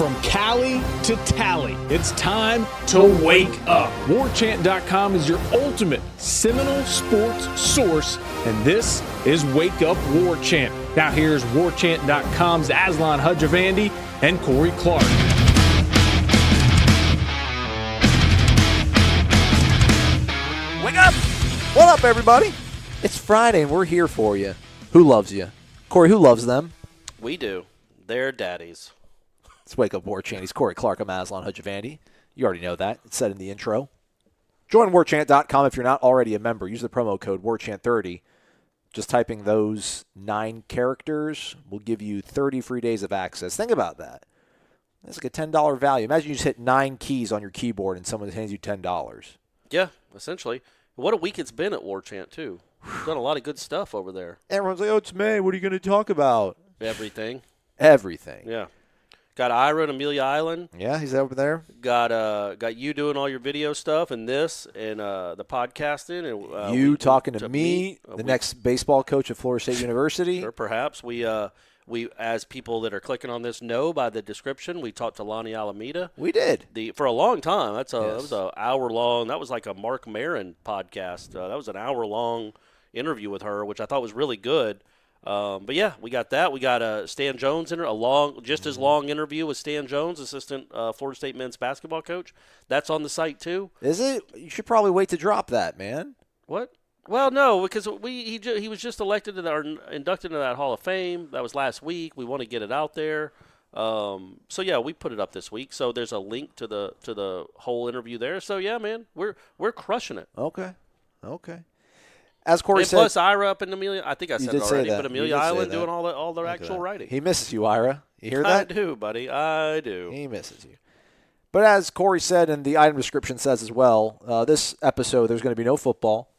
From Cali to Tally, it's time to wake up. WarChant.com is your ultimate Seminole sports source, and this is Wake Up War Chant. Now here's WarChant.com's Aslan Hudjavandi and Corey Clark. Wake up! What up, everybody? It's Friday, and we're here for you. Who loves you? Corey, who loves them? We do. They're daddies. Let's wake up War Chant. He's Corey Clark. I'm Aslan Hudjavandi. You already know that. It's said in the intro. Join warchant.com if you're not already a member. Use the promo code WarChant30. Just typing those nine characters will give you 30 free days of access. Think about that. That's like a $10 value. Imagine you just hit nine keys on your keyboard and someone hands you $10. Yeah, essentially. What a week it's been at War Chant too. We've done a lot of good stuff over there. Everyone's like, oh, it's May. What are you going to talk about? Everything. Everything. Yeah. Got Ira and Amelia Island. Yeah, he's over there. Got uh, got you doing all your video stuff and this and uh, the podcasting and uh, you we- talking to, to me, me, uh, the we- next baseball coach at Florida State University. Or perhaps we uh, we as people that are clicking on this know by the description, we talked to Lonni Alameda. We did. The for a long time. That's a that was a hour long. That was like a Marc Maron podcast. Uh, that was an hour long interview with her, which I thought was really good. Um, but yeah, we got that. We got uh, Stan Jones in a long, just as long interview with Stan Jones, assistant uh, Florida State men's basketball coach. That's on the site too. Is it? You should probably wait to drop that, man. What? Well, no, because we he he was just elected to the, or inducted into that Hall of Fame. That was last week. We want to get it out there. Um, so yeah, we put it up this week. So there's a link to the to the whole interview there. So yeah, man, we're we're crushing it. Okay. Okay. As Corey and said, plus Ira up in Amelia. I think I said it already, but Amelia Island doing all the all the actual writing. he misses you, Ira. You hear I that? do, buddy. I do. He misses you. But as Corey said, and the item description says as well, uh, this episode there's going to be no football,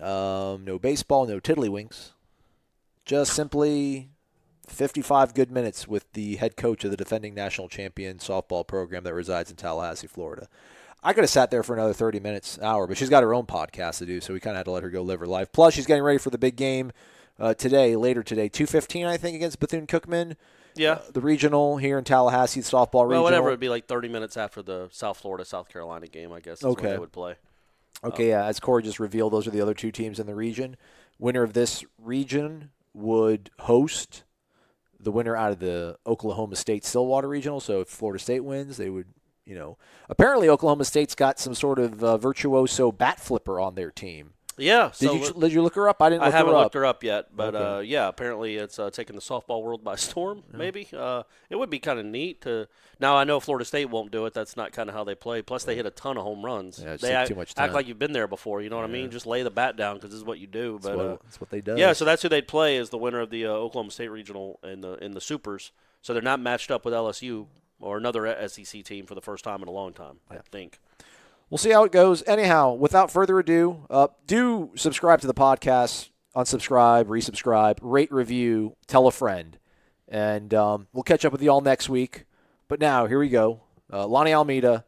um, no baseball, no tiddlywinks, just simply 55 good minutes with the head coach of the defending national champion softball program that resides in Tallahassee, Florida. I could have sat there for another 30 minutes, hour, but she's got her own podcast to do, so we kind of had to let her go live her life. Plus, she's getting ready for the big game uh, today, later today, 2:15, I think, against Bethune Cookman. Yeah. the regional here in Tallahassee, softball regional. Well, whatever. It'd be like 30 minutes after the South Florida South Carolina game, I guess. Is Okay. When they would play. Okay, yeah, as Corey just revealed, those are the other two teams in the region. Winner of this region would host the winner out of the Oklahoma State Stillwater Regional. So if Florida State wins, they would, you know, apparently Oklahoma State's got some sort of uh, virtuoso bat flipper on their team. Yeah. Did so you did you look her up? I didn't. I haven't her looked her up yet, but Okay. uh, yeah, apparently it's uh, taking the softball world by storm. Maybe uh, it would be kind of neat to. Now I know Florida State won't do it. That's not kind of how they play. Plus, they hit a ton of home runs. Yeah, they act, too much time. act like you've been there before. You know what I mean? Just lay the bat down because this is what you do. That's But what, uh, that's what they do. yeah, so that's who they'd play as the winner of the uh, Oklahoma State regional in the in the supers. So they're not matched up with LSU or another SEC team for the first time in a long time. I think. We'll see how it goes. Anyhow, without further ado, uh, do subscribe to the podcast, unsubscribe, resubscribe, rate, review, tell a friend. And um, we'll catch up with you all next week. But now, here we go. Uh, Lonni Almeida,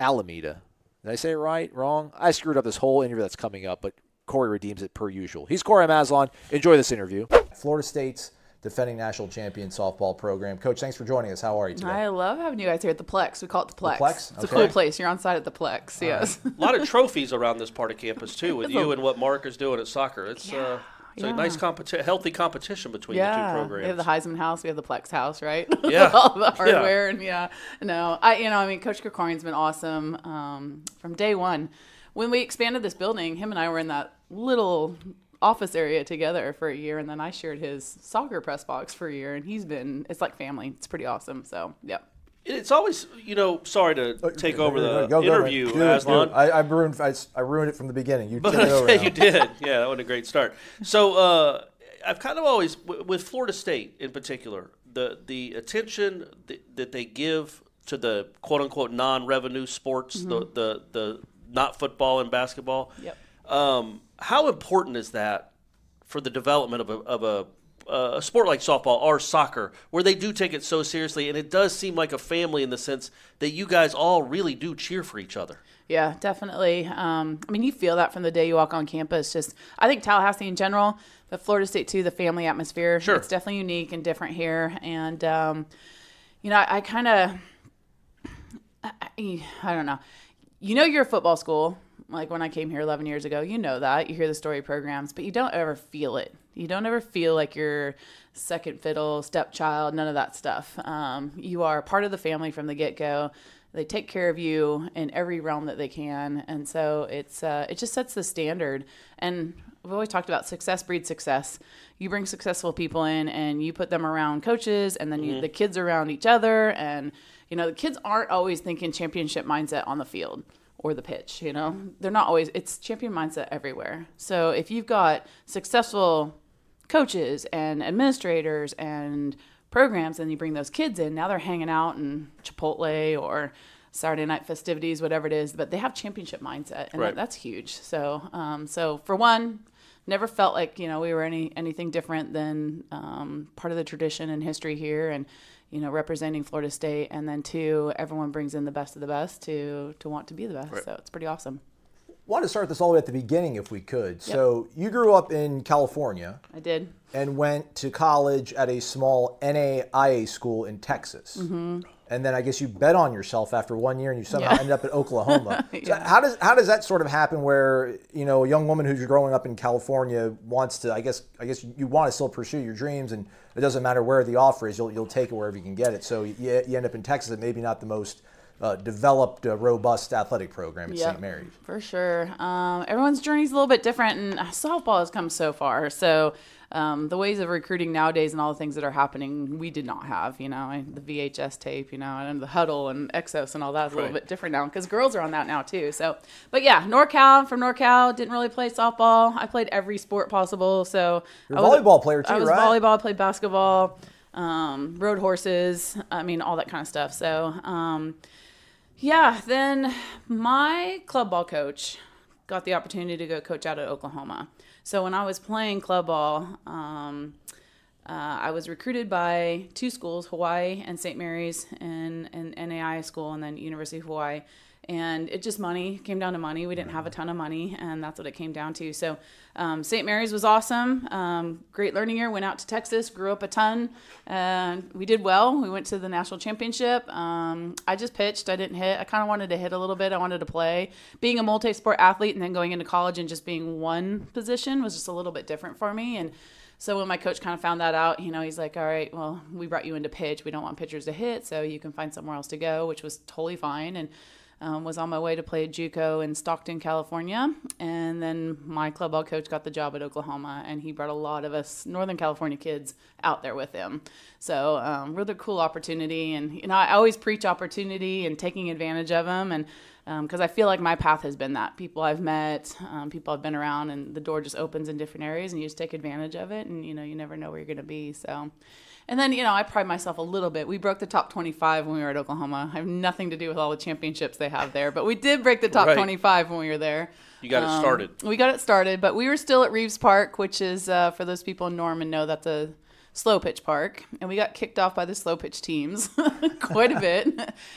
Alameda. Did I say it right? Wrong? I screwed up this whole interview that's coming up, but Corey redeems it per usual. He's Corey Maslon. Enjoy this interview. Florida State's defending national champion softball program. Coach, thanks for joining us. How are you today? I love having you guys here at the Plex. We call it the Plex. Plex? It's a cool place. You're on site at the Plex. Yes. A lot of trophies around this part of campus too, with you and what Mark is doing at soccer. It's uh, it's a yeah. nice competi- healthy competition between the two programs. We have the Heisman House. We have the Plex House, right? Yeah. All the Yeah. hardware and yeah. No, I you know I mean Coach Krikorian's been awesome um, from day one. When we expanded this building, him and I were in that little office area together for a year, and then I shared his soccer press box for a year, and he's been it's like family. It's pretty awesome. So yeah. It's always, you know, sorry to take over the Go, go, interview, Do it, do it. Aslan. I, I ruined. I, I ruined it from the beginning. You But take it over now. you did. Yeah, that was a great start. So uh, I've kind of always, with Florida State in particular, the the attention th- that they give to the quote unquote non revenue sports, the, the the not football and basketball. Yep. Um, how important is that for the development of a, of a uh, a sport like softball or soccer, where they do take it so seriously, and it does seem like a family in the sense that you guys all really do cheer for each other. Yeah, definitely. Um, I mean, you feel that from the day you walk on campus. Just, I think Tallahassee in general, but Florida State too, the family atmosphere. Sure. It's definitely unique and different here. And, um, you know, I, I kind of, I, I don't know. You know, you're a football school. Like when I came here 11 years ago, you know that. You hear the story programs, but you don't ever feel it. You don't ever feel like you're second fiddle, stepchild, none of that stuff. Um, you are part of the family from the get go. They take care of you in every realm that they can, and so it's uh, it just sets the standard. And we've always talked about success breeds success. You bring successful people in, and you put them around coaches, and then you, the kids around each other, and you know the kids aren't always thinking championship mindset on the field or the pitch. You know, they're not always. It's champion mindset everywhere. So if you've got successful coaches and administrators and programs and you bring those kids in now they're hanging out in chipotle or saturday night festivities whatever it is but they have championship mindset and Right. that, that's huge so um, so for one never felt like you know we were any anything different than um, part of the tradition and history here and you know representing florida state and then two everyone brings in the best of the best to to want to be the best so it's pretty awesome Want to start this all the way at the beginning if we could. So you grew up in California i did and went to college at a small NAIA school in Texas. Mm-hmm. And then I guess you bet on yourself after one year, and you somehow Yeah. ended up at Oklahoma. so how does how does that sort of happen? Where you know a young woman who's growing up in California wants to, I guess, I guess you want to still pursue your dreams, and it doesn't matter where the offer is, you'll you'll take it wherever you can get it. So you, you end up in Texas, and maybe not the most uh, developed, uh, robust athletic program at Yep, St. Mary's. For sure. Um, everyone's journey is a little bit different, and softball has come so far. So um, the ways of recruiting nowadays and all the things that are happening, we did not have. You know, I- the VHS tape, you know, and the Hudl and Exos and all that is a little bit different now because girls are on that now too. So, but yeah, NorCal from NorCal didn't really play softball. I played every sport possible. So You're I was volleyball player too, I was right? volleyball, played basketball, um, rode horses. I mean, all that kind of stuff. So. Um, yeah, then my club ball coach got the opportunity to go coach out at Oklahoma. So when I was playing club ball, um, uh, I was recruited by two schools, Hawaii and St. Mary's, and an NAI school, and then University of Hawaii. And it just money came down to money. We didn't have a ton of money, and that's what it came down to. So um, St. Mary's was awesome. Um, great learning year. Went out to Texas, grew up a ton, and we did well. We went to the national championship. Um, I just pitched. I didn't hit. I kind of wanted to hit a little bit. I wanted to play. Being a multi-sport athlete and then going into college and just being one position was just a little bit different for me. And so when my coach kind of found that out, you know, he's like, "All right, well, we brought you into pitch. We don't want pitchers to hit, so you can find somewhere else to go," which was totally fine. And um, was on my way to play JUCO in Stockton, California, and then my club ball coach got the job at Oklahoma, and he brought a lot of us Northern California kids out there with him. So um, really cool opportunity, and you know, I always preach opportunity and taking advantage of them, and because I feel like my path has been that people I've met, um, people I've been around, and the door just opens in different areas, and you just take advantage of it, and you know, you never know where you're going to be. So. And then, you know, I pride myself a little bit. We broke the top 25 when we were at Oklahoma. I have nothing to do with all the championships they have there, but we did break the top Right. 25 when we were there. You got it Um, started. We got it started, but we were still at Reaves Park, which is, uh, for those people in Norman, know that's a slow pitch park. And we got kicked off by the slow pitch teams quite a bit.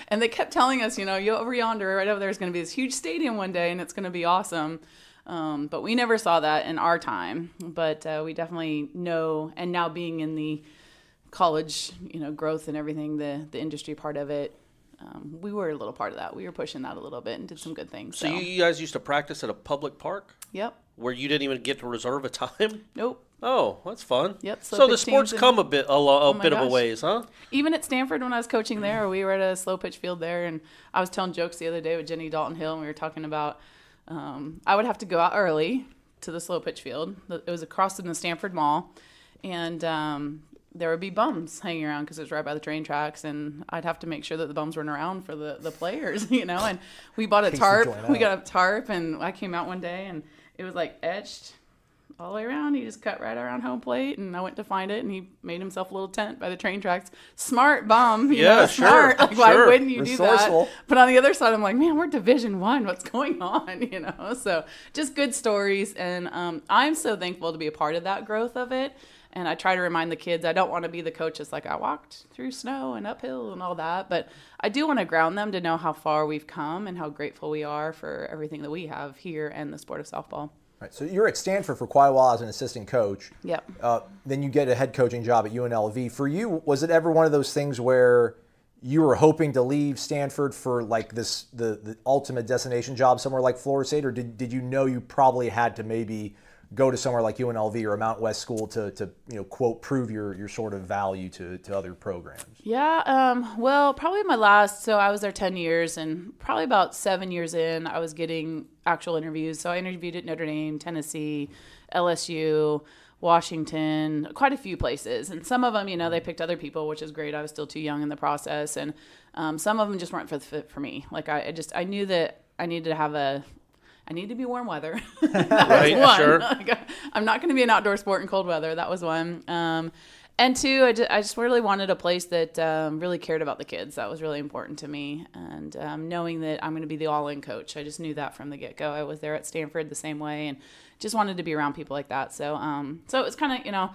And they kept telling us, you know, you over yonder, right over there is going to be this huge stadium one day and it's going to be awesome. Um, but we never saw that in our time. But uh, we definitely know, and now being in the college, you know, growth and everything, the the industry part of it, um, we were a little part of that. We were pushing that a little bit and did some good things. So So, you, guys used to practice at a public park yep, where you didn't even get to reserve a time? nope. Oh, that's fun. Yep, So, so the sports come a bit a, a my bit of a ways, huh? Even at Stanford when I was coaching there, we were at a slow pitch field there, and I was telling jokes the other day with Jenny Dalton Hill, and we were talking about um, I would have to go out early to the slow pitch field. It was across in the Stanford Mall, and um, there would be bums hanging around because it was right by the train tracks, and I'd have to make sure that the bums weren't around for the, the players, you know. And we bought a tarp. We got a tarp, and I came out one day, and it was like etched all the way around. He just cut right around home plate, and I went to find it, and he made himself a little tent by the train tracks. Smart bum, you Yeah, know, sure, smart. Like, why sure. wouldn't you do that? But on the other side, I'm like, man, we're Division One. What's going on? You know, so just good stories, and um, I'm so thankful to be a part of that growth of it. And I try to remind the kids I don't want to be the coach that's like I walked through snow and uphill and all that, but I do want to ground them to know how far we've come and how grateful we are for everything that we have here and the sport of softball. Right. So you're at Stanford for quite a while as an assistant coach. Yep. Uh, then you get a head coaching job at UNLV. For you, was it ever one of those things where you were hoping to leave Stanford for like this the, the ultimate destination job somewhere like Florida State, or did, did you know you probably had to maybe go to somewhere like UNLV or a Mount West school to, to you know quote prove your, your sort of value to, to other programs? Yeah, um, well, probably my last. So I was there ten years, and probably about seven years in, I was getting actual interviews. So I interviewed at Notre Dame, Tennessee, LSU. Washington, quite a few places. And some of them, you know, they picked other people, which is great. I was still too young in the process. And um, some of them just weren't for the fit for me. Like I, I just, I knew that I needed to have a, I need to be warm weather. Right, one. sure. Like, I'm not going to be an outdoor sport in cold weather. That was one. Um, and two, I just, I just really wanted a place that um, really cared about the kids. That was really important to me. And um, knowing that I'm going to be the all in coach, I just knew that from the get go. I was there at Stanford the same way and just wanted to be around people like that. So, um, so it was kind of, you know,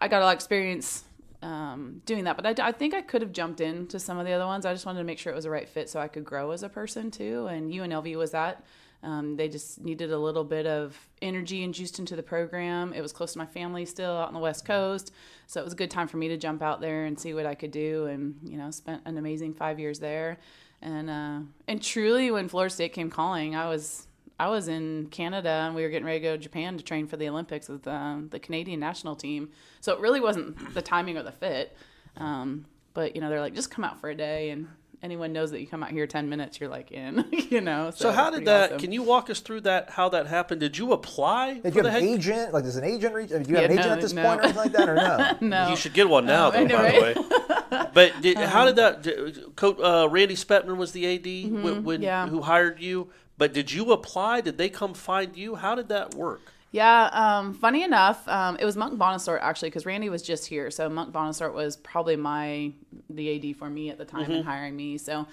I got a lot of experience um, doing that. But I, I think I could have jumped into some of the other ones. I just wanted to make sure it was the right fit so I could grow as a person too. And UNLV was that. Um, they just needed a little bit of energy and juiced into the program. It was close to my family still out on the West Coast, so it was a good time for me to jump out there and see what I could do. And you know, spent an amazing five years there. And uh, and truly, when Florida State came calling, I was I was in Canada and we were getting ready to go to Japan to train for the Olympics with um, the Canadian national team. So it really wasn't the timing or the fit. Um, but you know, they're like, just come out for a day and anyone knows that you come out here 10 minutes you're like in you know So how did that? awesome. Can you walk us through that? How that happened? Did you apply Did for you the have head? an agent? Like, does an agent reach? I mean, do you have Yeah, an agent at this no. point or anything like that, or no? no You should get one now, though. I know, by right? the way. But did, how did that? Did, uh, Randy Spetman was the AD when, when- Mm-hmm. yeah. who hired you. But did you apply? Did they come find you? How did that work? Yeah, um, funny enough, um, it was Monk Bonasorte actually, because Randy was just here. So Monk Bonasorte was probably my the AD for me at the time in hiring me. So,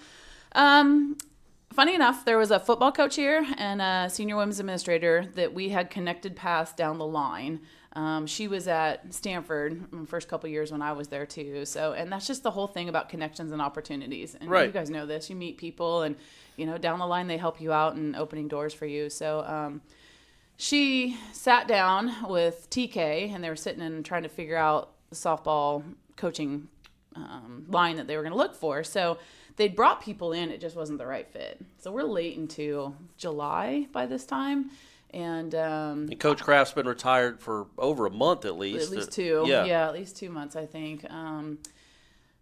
um, funny enough, there was a football coach here and a senior women's administrator that we had connected paths down the line. Um, she was at Stanford the first couple years when I was there too. So, and that's just the whole thing about connections and opportunities. And Right. you guys know this. You meet people, and you know down the line they help you out and opening doors for you. So. Um, she sat down with TK and they were sitting and trying to figure out the softball coaching um, line that they were going to look for. So they'd brought people in, it just wasn't the right fit. So we're late into July by this time. And um, And Coach Graf's been retired for over a month at least. at least Uh, two. Yeah. Yeah. at least two months, I think. Um,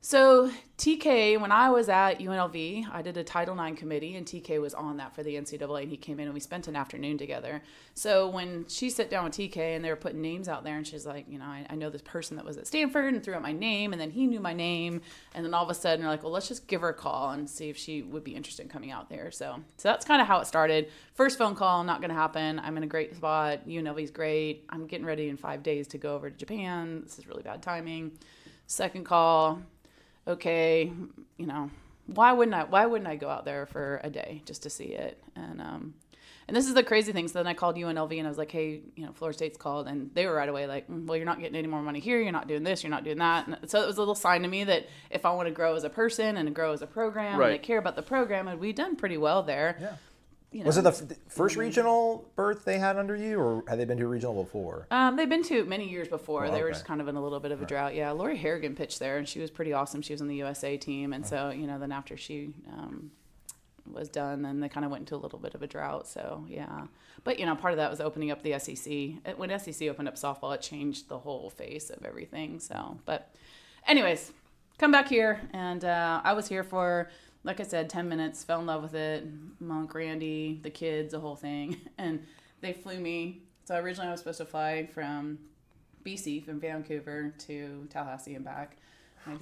so TK, when I was at UNLV, I did a Title IX committee, and TK was on that for the NCAA, and he came in and we spent an afternoon together. So when she sat down with TK and they were putting names out there, and she's like, you know, I, I know this person that was at Stanford, and threw out my name, and then he knew my name, and then all of a sudden, they're like, well, let's just give her a call and see if she would be interested in coming out there. So, so that's kind of how it started. First phone call, not going to happen. I'm in a great spot. UNLV's great. I'm getting ready in five days to go over to Japan. This is really bad timing. Second call, okay, you know, why wouldn't I? Why wouldn't I go out there for a day just to see it? And um, and this is the crazy thing. So then I called UNLV and I was like, hey, you know, Florida State's called, and they were right away like, "Mm, well, you're not getting any more money here. You're not doing this. You're not doing that. And so it was a little sign to me that if I want to grow as a person and grow as a program, and I care about the program, and we've done pretty well there. Yeah. You Was it the f- first regional berth they had under you, or had they been to a regional before? Um, they've been to many years before. Oh, they were just kind of in a little bit of a drought. Yeah, Lori Harrigan pitched there, and she was pretty awesome. She was on the USA team, and so you know, then after she um, was done, then they kind of went into a little bit of a drought. So yeah, but you know, part of that was opening up the SEC. When SEC opened up softball, it changed the whole face of everything. So, but anyways, come back here, and uh, I was here for. Like I said, 10 minutes, fell in love with it. Monk, Randy, the kids, the whole thing. And they flew me. So originally I was supposed to fly from BC, from Vancouver to Tallahassee and back.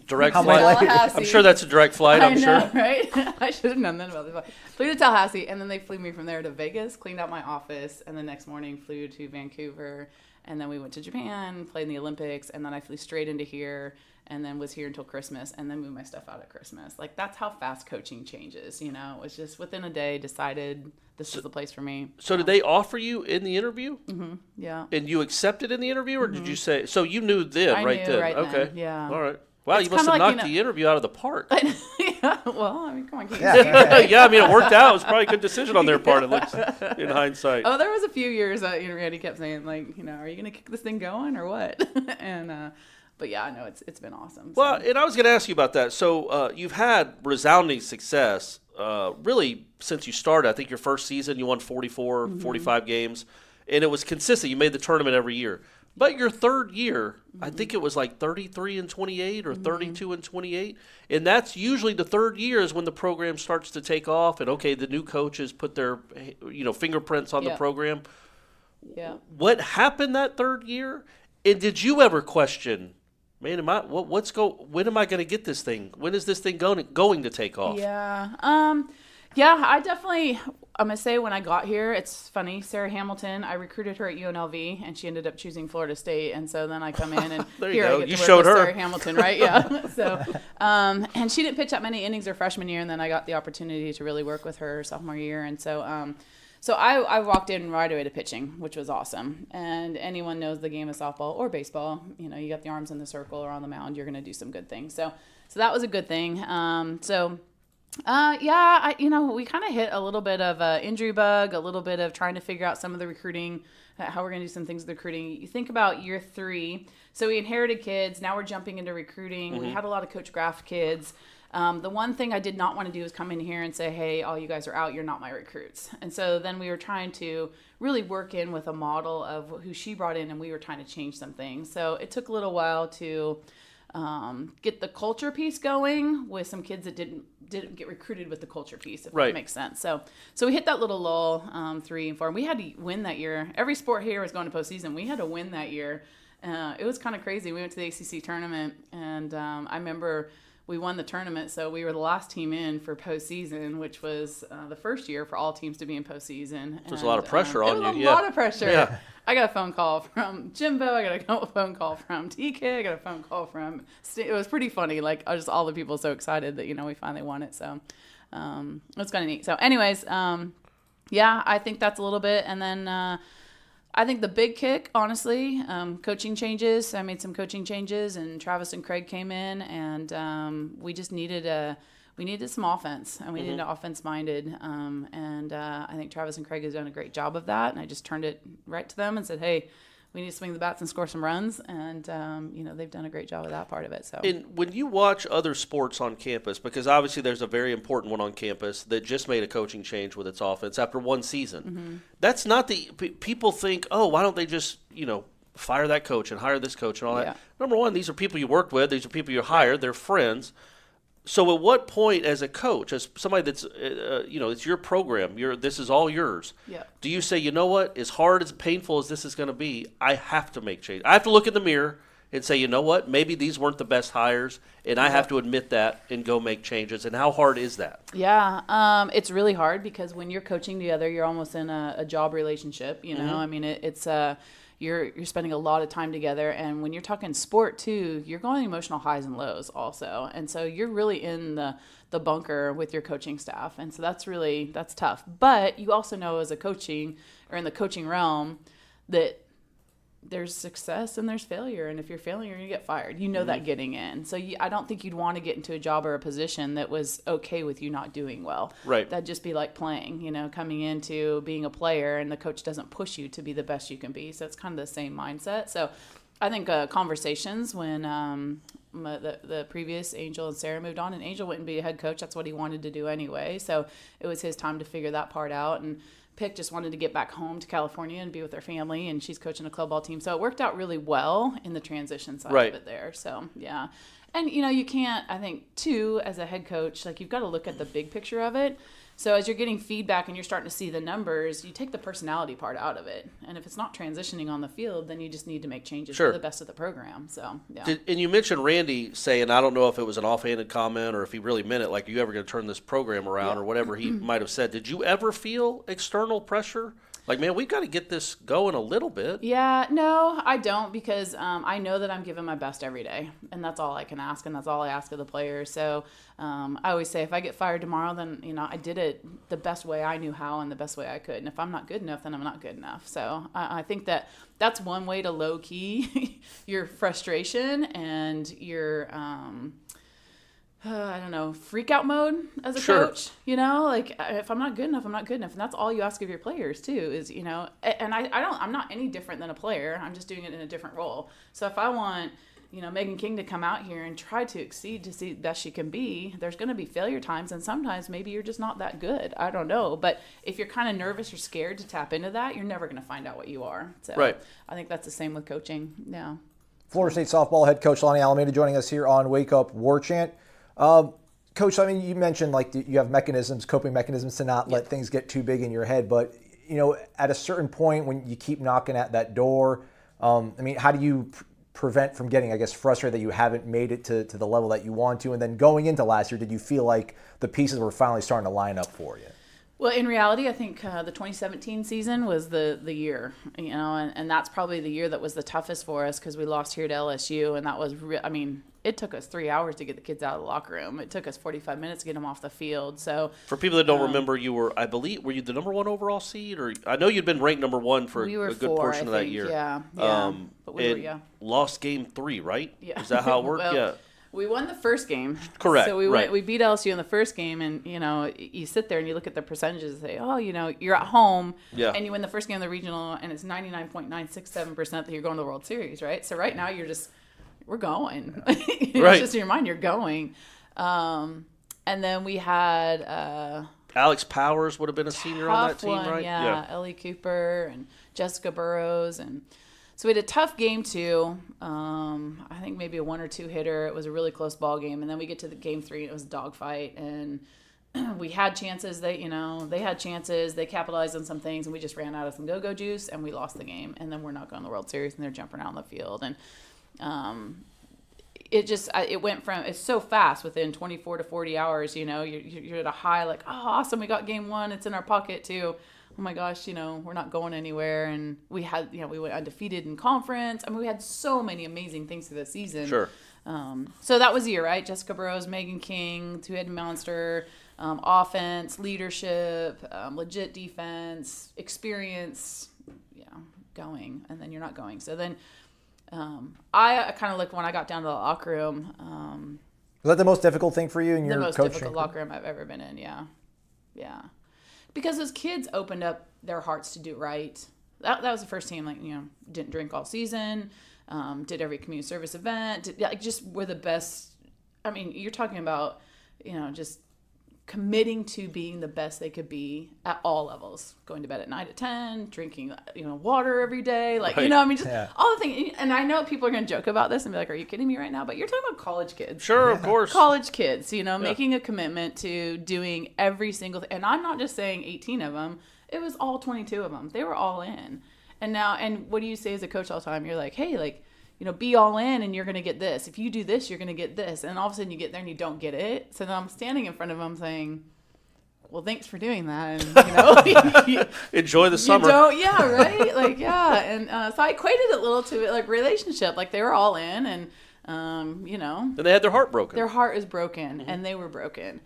Direct flight. I'm sure that's a direct flight. I'm I know, sure. right? I should have known that about the flight. Flew to Tallahassee, and then they flew me from there to Vegas, cleaned out my office, and the next morning flew to Vancouver, and then we went to Japan, played in the Olympics, and then I flew straight into here, and then was here until Christmas, and then moved my stuff out at Christmas. Like that's how fast coaching changes. You know, it was just within a day decided this is the place for me. So did they offer you in the interview, Yeah. and you accepted in the interview, or did you say? So you knew then, Mm-hmm. I right knew then. right then, okay. yeah. All right. Wow, It's you must have kinda like, you knocked know- the interview out of the park. yeah. Well, I mean, come on, keep Yeah. yeah, I mean it worked out. It was probably a good decision on their part. It looks in hindsight. Oh, there was a few years that you know Randy kept saying like, you know, are you gonna kick this thing going or what? and uh, but yeah, I know it's it's been awesome. Well, so. and I was going to ask you about that. So uh, you've had resounding success uh, really since you started. I think your first season you won 44, Mm-hmm. 45 games, and it was consistent. You made the tournament every year. But your third year, I think it was like 33 and 28 or 32 and 28. And that's usually the third year is when the program starts to take off and okay, the new coaches put their you know fingerprints on the program. yeah. What happened that third year? And did you ever question, man, am I what, what's go when am I going to get this thing? When is this thing going going to take off? Yeah. Um yeah, I definitely I'm gonna say when I got here, it's funny, Sarah Hamilton, I recruited her at UNLV and she ended up choosing Florida State and so then I come in and There you here go. I get You to work showed with her. Sarah Hamilton, right? Yeah. so um and she didn't pitch that many innings her freshman year and then I got the opportunity to really work with her sophomore year and so um so I, I walked in right away to pitching, which was awesome. And anyone knows the game of softball or baseball, you know, you got the arms in the circle or on the mound, you're going to do some good things. So, so that was a good thing. Um, so, uh, yeah, I, you know, we kind of hit a little bit of a injury bug, a little bit of trying to figure out some of the recruiting, uh, how we're going to do some things with recruiting. You think about year three. So we inherited kids. Now we're jumping into recruiting. We had a lot of Coach Graf kids. Um, the one thing I did not want to do is come in here and say, hey, all you guys are out. You're not my recruits. And so then we were trying to really work in with a model of who she brought in, and we were trying to change some things. So it took a little while to um, get the culture piece going with some kids that didn't didn't get recruited with the culture piece, if Right. that makes sense. So so we hit that little lull um, three and four, and we had to win that year. Every sport here was going to postseason. We had to win that year. Uh, it was kind of crazy. We went to the ACC tournament, and um, I remember we won the tournament, so we were the last team in for postseason, which was uh, the first year for all teams to be in postseason. There's a lot of pressure um, on it was you, A yeah. lot of pressure. Yeah. I got a phone call from Jimbo. I got a phone call from TK. I got a phone call from. St- It was pretty funny. Like I was just all the people so excited that you know we finally won it. So um, it was kind of neat. So, anyways, um, yeah, I think that's a little bit, and then. Uh, I think the big kick, honestly, um, coaching changes. I made some coaching changes, and Travis and Craig came in, and um, we just needed a we needed some offense, and we needed an offense minded. Um, and uh, I think Travis and Craig has done a great job of that. And I just turned it right to them and said, "Hey, we need to swing the bats and score some runs." And um, you know they've done a great job of that part of it. So And when you watch other sports on campus, because obviously there's a very important one on campus that just made a coaching change with its offense after one season, Mm-hmm. that's not the people think. Oh, why don't they just you know fire that coach and hire this coach and all that? Yeah. Number one, these are people you worked with. These are people you hired. They're friends. So at what point, as a coach, as somebody that's uh, uh, you know it's your program, your this is all yours. Yeah. Do you say, you know what, as hard as painful as this is going to be, I have to make change. I have to look in the mirror and say, you know what, maybe these weren't the best hires, and I have to admit that and go make changes. And how hard is that? Yeah, um, it's really hard because when you're coaching together, you're almost in a, a job relationship. You know, I mean, it, it's uh, you're you're spending a lot of time together, and when you're talking sport too, you're going emotional highs and lows also, and so you're really in the the bunker with your coaching staff, and so that's really that's tough. But you also know as a coaching or in the coaching realm that there's success and there's failure and if you're failing you're going to get fired. You know Mm-hmm. that getting in. So you, i don't think you'd want to get into a job or a position that was okay with you not doing well. Right. that'd just be like playing you know coming into being a player and the coach doesn't push you to be the best you can be. So it's kind of the same mindset. So i think uh, conversations when um, my, the, the previous angel and sarah moved on and angel wouldn't be a head coach. That's what he wanted to do anyway. So it was his time to figure that part out. And Pick just wanted to get back home to California and be with her family, and she's coaching a club ball team. So it worked out really well in the transition side Right. of it there. So yeah, and you know you can't. I think too as a head coach, like you've got to look at the big picture of it. So as you're getting feedback and you're starting to see the numbers, you take the personality part out of it. And if it's not transitioning on the field, then you just need to make changes Sure. for the best of the program. So yeah. Did, and you mentioned Randy saying, I don't know if it was an offhanded comment or if he really meant it, like, are you ever going to turn this program around Yeah. or whatever he might have said. Did you ever feel external pressure? Like, man, we've got to get this going a little bit. Yeah, no, I don't because um, I know that I'm giving my best every day, and that's all I can ask, and that's all I ask of the players. So um, I always say, if I get fired tomorrow, then you know I did it the best way I knew how and the best way I could. And if I'm not good enough, then I'm not good enough. So I, I think that that's one way to low key your frustration and your. Um, uh, I don't know, freak out mode as a Sure. coach. You know, like uh, if I'm not good enough, I'm not good enough, and that's all you ask of your players too. Is you know, and I, I don't, I'm not any different than a player. I'm just doing it in a different role. So if I want, you know, Megan King to come out here and try to exceed to see the best she can be, there's going to be failure times. And sometimes maybe you're just not that good. I don't know. But if you're kind of nervous or scared to tap into that, you're never going to find out what you are. So Right. I think that's the same with coaching. Yeah. Florida State softball head coach Lonni Alameda joining us here on Wake Up War Chant. Um, coach, I mean, you mentioned like you have mechanisms, coping mechanisms to not let things get too big in your head, but you know, at a certain point when you keep knocking at that door, um, I mean, how do you pr- prevent from getting, I guess, frustrated that you haven't made it to, to the level that you want to? And then going into last year, did you feel like the pieces were finally starting to line up for you? Well, in reality, I think uh, the 2017 season was the the year, you know, and, and that's probably the year that was the toughest for us because we lost here to LSU, and that was, re- I mean, it took us three hours to get the kids out of the locker room. It took us 45 minutes to get them off the field. So For people that don't Um, remember, you were, I believe, were you the number one overall seed, or I know you'd been ranked number one for We a good four, portion I of that think, year. yeah, yeah. Um, But we were- yeah. Lost game three, right? Yeah. Is that how it worked? Well, yeah. We won the first game. Correct, So we right. went, we beat LSU in the first game, and you know, you sit there and you look at the percentages and say, oh, you know, you're at home, Yeah. and you win the first game of the regional, and it's 99.967 percent that you're going to the World Series, right? So right now you're just, we're going. it's Right. just in your mind, you're going. Um, and then we had. Uh, Alex Powers would have been a senior on that team, one, right? Yeah, Ellie Cooper and Jessica Burroughs, and so we had a tough game too. Um, I think maybe a one or two hitter. It was a really close ball game, and then we get to the game three, and it was a dogfight, and we had chances. They, you know, they had chances. They capitalized on some things, and we just ran out of some go-go juice, and we lost the game. And then we're not going to the World Series, and they're jumping out on the field, and um, it just it went from it's so fast within 24 to 40 hours you know you're, you're at a high like oh awesome we got game one it's in our pocket too. Oh my gosh you know we're not going anywhere and we had you know we went undefeated in conference. I mean we had so many amazing things through the season. Sure. um, so that was the year right? Jessica Burroughs megan king two-headed monster um, offense leadership um, legit defense experience yeah going and then you're not going. So then um, I kind of looked when I got down to the locker room. Um, Was that the most difficult thing for you in the your most coaching? difficult locker room I've ever been in. Yeah, yeah, because those kids opened up their hearts to do right. That, that was the first team like you know didn't drink all season, um, did every community service event, did, like just were the best. I mean, you're talking about you know just committing to being the best they could be at all levels going to bed at night at 10 drinking you know water every day like you know i mean just Yeah. all the things and i know people are going to joke about this and be like are you kidding me right now but you're talking about college kids Sure, of course. college kids, you know, making a commitment to doing every single thing. And I'm not just saying 18 of them, it was all 22 of them. They were all in. And now, and what do you say as a coach all the time? You're like, hey, like, you know, be all in and you're going to get this. If you do this, you're going to get this. And all of a sudden you get there and you don't get it. So then I'm standing in front of them saying, well, thanks for doing that. And, you know, you, Enjoy the summer. you don't, yeah, right? Like, yeah. And uh, so I equated it a little to like relationship. Like they were all in and, um, you know, And they had their heart broken. their heart is broken and they were broken.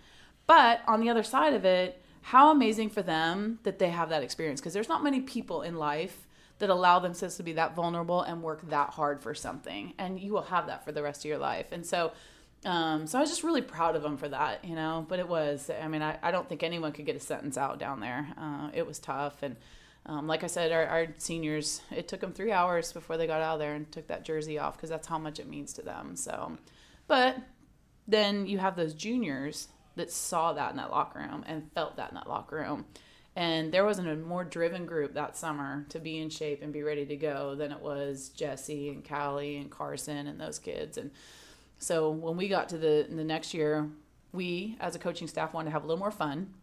But on the other side of it, how amazing for them that they have that experience because there's not many people in life that allow themselves to be that vulnerable and work that hard for something. And you will have that for the rest of your life. And so um, so i was just really proud of them for that you know but it was i mean i, I don't think anyone could get a sentence out down there. Uh, it was tough. And um, like i said our, our seniors it took them three hours before they got out of there and took that jersey off because that's how much it means to them. So but then you have those juniors that saw that in that locker room and felt that in that locker room. And there wasn't a more driven group that summer to be in shape and be ready to go than it was Jesse and Callie and Carson and those kids. And so when we got to the the next year, we as a coaching staff wanted to have a little more fun.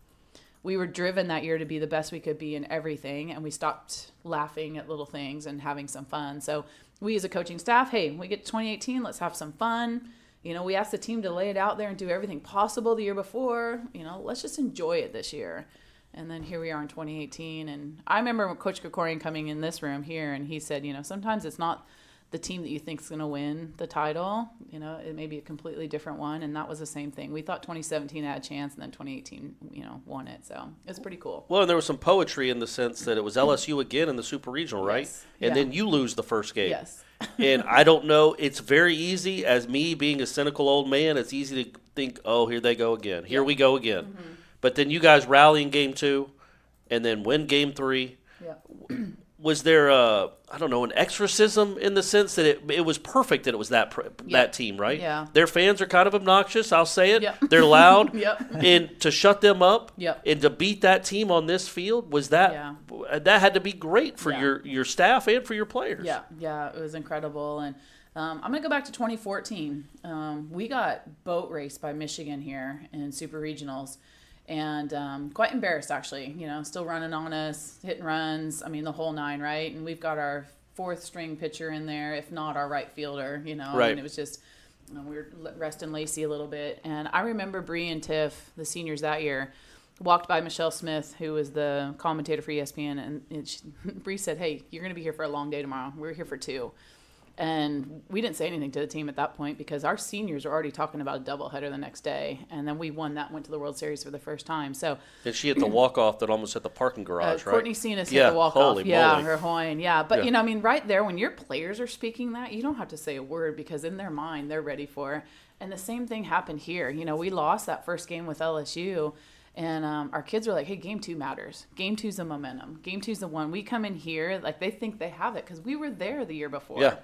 We were driven that year to be the best we could be in everything, and we stopped laughing at little things and having some fun. So we as a coaching staff, hey, we get to 2018, let's have some fun. You know, we asked the team to lay it out there and do everything possible the year before. You know, let's just enjoy it this year. And then here we are in 2018. And I remember Coach Krikorian coming in this room here, and he said, you know, sometimes it's not the team that you think is going to win the title. You know, it may be a completely different one. And that was the same thing. We thought 2017 had a chance, and then 2018, you know, won it. So it's pretty cool. Well, and there was some poetry in the sense that it was LSU again in the Super Regional, right? Yes. And Yeah. then you lose the first game. Yes. and I don't know. It's very easy, as me being a cynical old man, it's easy to think, oh, here they go again. Here we go again. Mm-hmm. But then you guys rally in game two and then win game three. Yeah. was there a I don't know an exorcism in the sense that it it was perfect that it was that pr- that team right Yeah. their fans are kind of obnoxious I'll say it Yep. they're loud Yep. and to shut them up Yep. and to beat that team on this field was that Yeah. that had to be great for Yeah. your your staff and for your players Yeah, yeah, it was incredible. And um, I'm gonna go back to 2014. Um, we got boat raced by Michigan here in Super Regionals, and um, quite embarrassed actually. You know, still running on us, hit and runs. I mean, the whole nine, right? And we've got our fourth string pitcher in there, if not our right fielder. You know, Right. and it was just. uh, We were resting Lacey a little bit, and I remember Bree and Tiff, the seniors that year, walked by Michelle Smith, who was the commentator for ESPN, and she, Bree said, "Hey, you're going to be here for a long day tomorrow. We're here for two. And we didn't say anything to the team at that point because our seniors were already talking about a doubleheader the next day, and then we won that, went to the World Series for the first time. So and she hit the walk off that almost hit the parking uh, garage right Courtney Senas Yeah, hit the walk off. Yeah, moly. her Hawaiian. Yeah, but Yeah. you know, I mean, right there when your players are speaking that, you don't have to say a word because in their mind they're ready for. it. And the same thing happened here. You know, we lost that first game with LSU. And um, our kids were like, "Hey, game two matters. Game two's the momentum. Game two's the one. We come in here like they think they have it because we were there the year before. Yeah.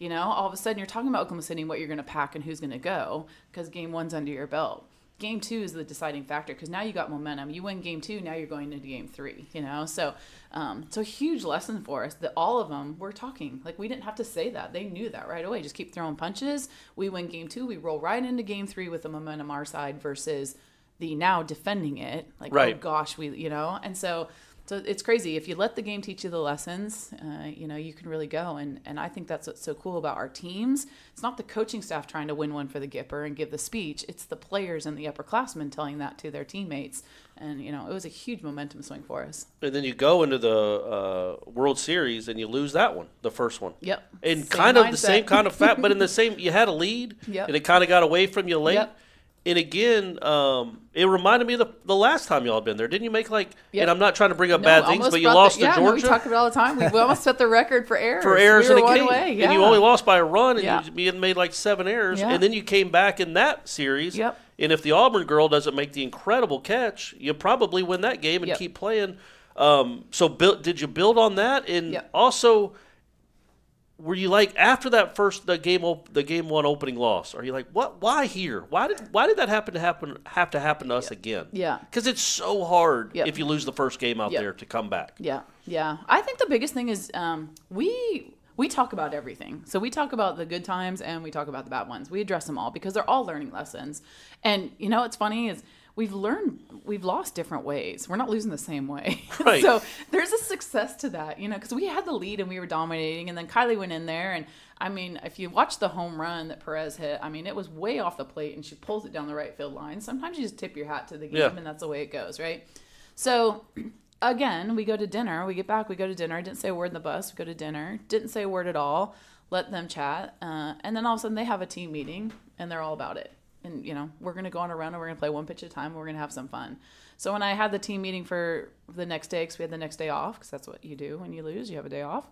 You know, all of a sudden you're talking about Oklahoma City and what you're going to pack and who's going to go because game one's under your belt. Game two is the deciding factor because now you got momentum. You win game two, now you're going into game three. You know, so um, so huge lesson for us that all of them were talking. Like we didn't have to say that; they knew that right away. Just keep throwing punches. We win game two, we roll right into game three with the momentum our side versus the now defending it. Like oh Right. gosh, we you know, and so. So it's crazy if you let the game teach you the lessons. Uh, you know you can really go, and and I think that's what's so cool about our teams. It's not the coaching staff trying to win one for the Gipper and give the speech. It's the players and the upperclassmen telling that to their teammates, and you know it was a huge momentum swing for us. and then you go into the uh, World Series and you lose that one the first one Yep. and Same kind of the same kind of fact, but in the same, you had a lead, Yep. and it kind of got away from you late. Yep. And again, um, it reminded me of the, the last time y'all had been there. Didn't you make like? Yep. And I'm not trying to bring up No, bad things, but you lost the, yeah, to No, we talk about it all the time. We, we almost set the record for errors. for errors we in a game. Yeah. and you only lost by a run, and Yeah. you, made like seven errors, and then you came back in that series. Yep. And if the Auburn girl doesn't make the incredible catch, you probably win that game and Yep. keep playing. Um, so, build, did you build on that? And also, were you like after that first the game op- the game one opening loss? Are you like what? Why here? Why did why did that happen to happen have to happen to us again? Yeah. because it's so hard Yep. if you lose the first game out Yep. there to come back. Yeah, yeah. I think the biggest thing is um, we we talk about everything. So we talk about the good times and we talk about the bad ones. We address them all because they're all learning lessons. And you know what's funny is we've learned we've lost different ways. We're not losing the same way. Right. so there's a success to that, you know, because we had the lead and we were dominating, and then Kylie went in there and. I mean, if you watch the home run that Perez hit, I mean, it was way off the plate, and she pulls it down the right field line. Sometimes you just tip your hat to the game, Yeah. and that's the way it goes, right? So again, we go to dinner. We get back. We go to dinner. I didn't say a word in the bus. We go to dinner. Didn't say a word at all. Let them chat. Uh, and then all of a sudden they have a team meeting and they're all about it. And you know we're gonna go on a run and we're gonna play one pitch at a time. And we're gonna have some fun. So when I had the team meeting for the next day, because we had the next day off, because that's what you do when you lose, you have a day off,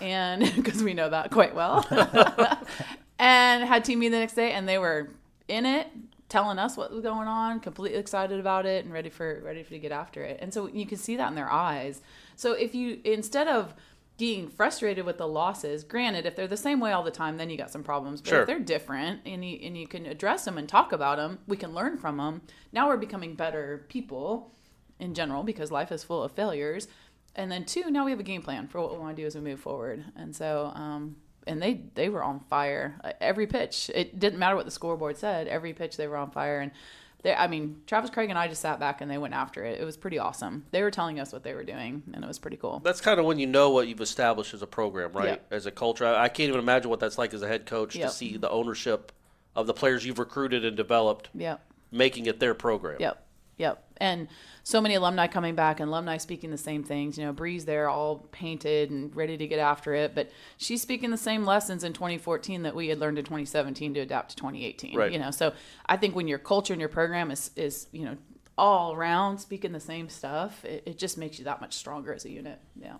and because we know that quite well. and had team meeting the next day, and they were in it, telling us what was going on, completely excited about it, and ready for ready for to get after it. And so you can see that in their eyes. So if you instead of being frustrated with the losses, granted, if they're the same way all the time, then you got some problems. But Sure. if they're different and you and you can address them and talk about them, we can learn from them. Now we're becoming better people in general because life is full of failures. And then two, now we have a game plan for what we want to do as we move forward. And so, um, and they they were on fire Uh, every pitch. It didn't matter what the scoreboard said. Every pitch they were on fire. And they, I mean, Travis Craig and I just sat back and they went after it. It was pretty awesome. They were telling us what they were doing, and it was pretty cool. That's kind of when you know what you've established as a program, right? Yep. As a culture. I, I can't even imagine what that's like as a head coach Yep. to see the ownership of the players you've recruited and developed Yep. making it their program. Yep. Yep. And so many alumni coming back and alumni speaking the same things. You know, Bree's there all painted and ready to get after it, but she's speaking the same lessons in 2014 that we had learned in 2017 to adapt to 2018. Right. You know, so I think when your culture and your program is, is you know, all around speaking the same stuff, it, it just makes you that much stronger as a unit. Yeah.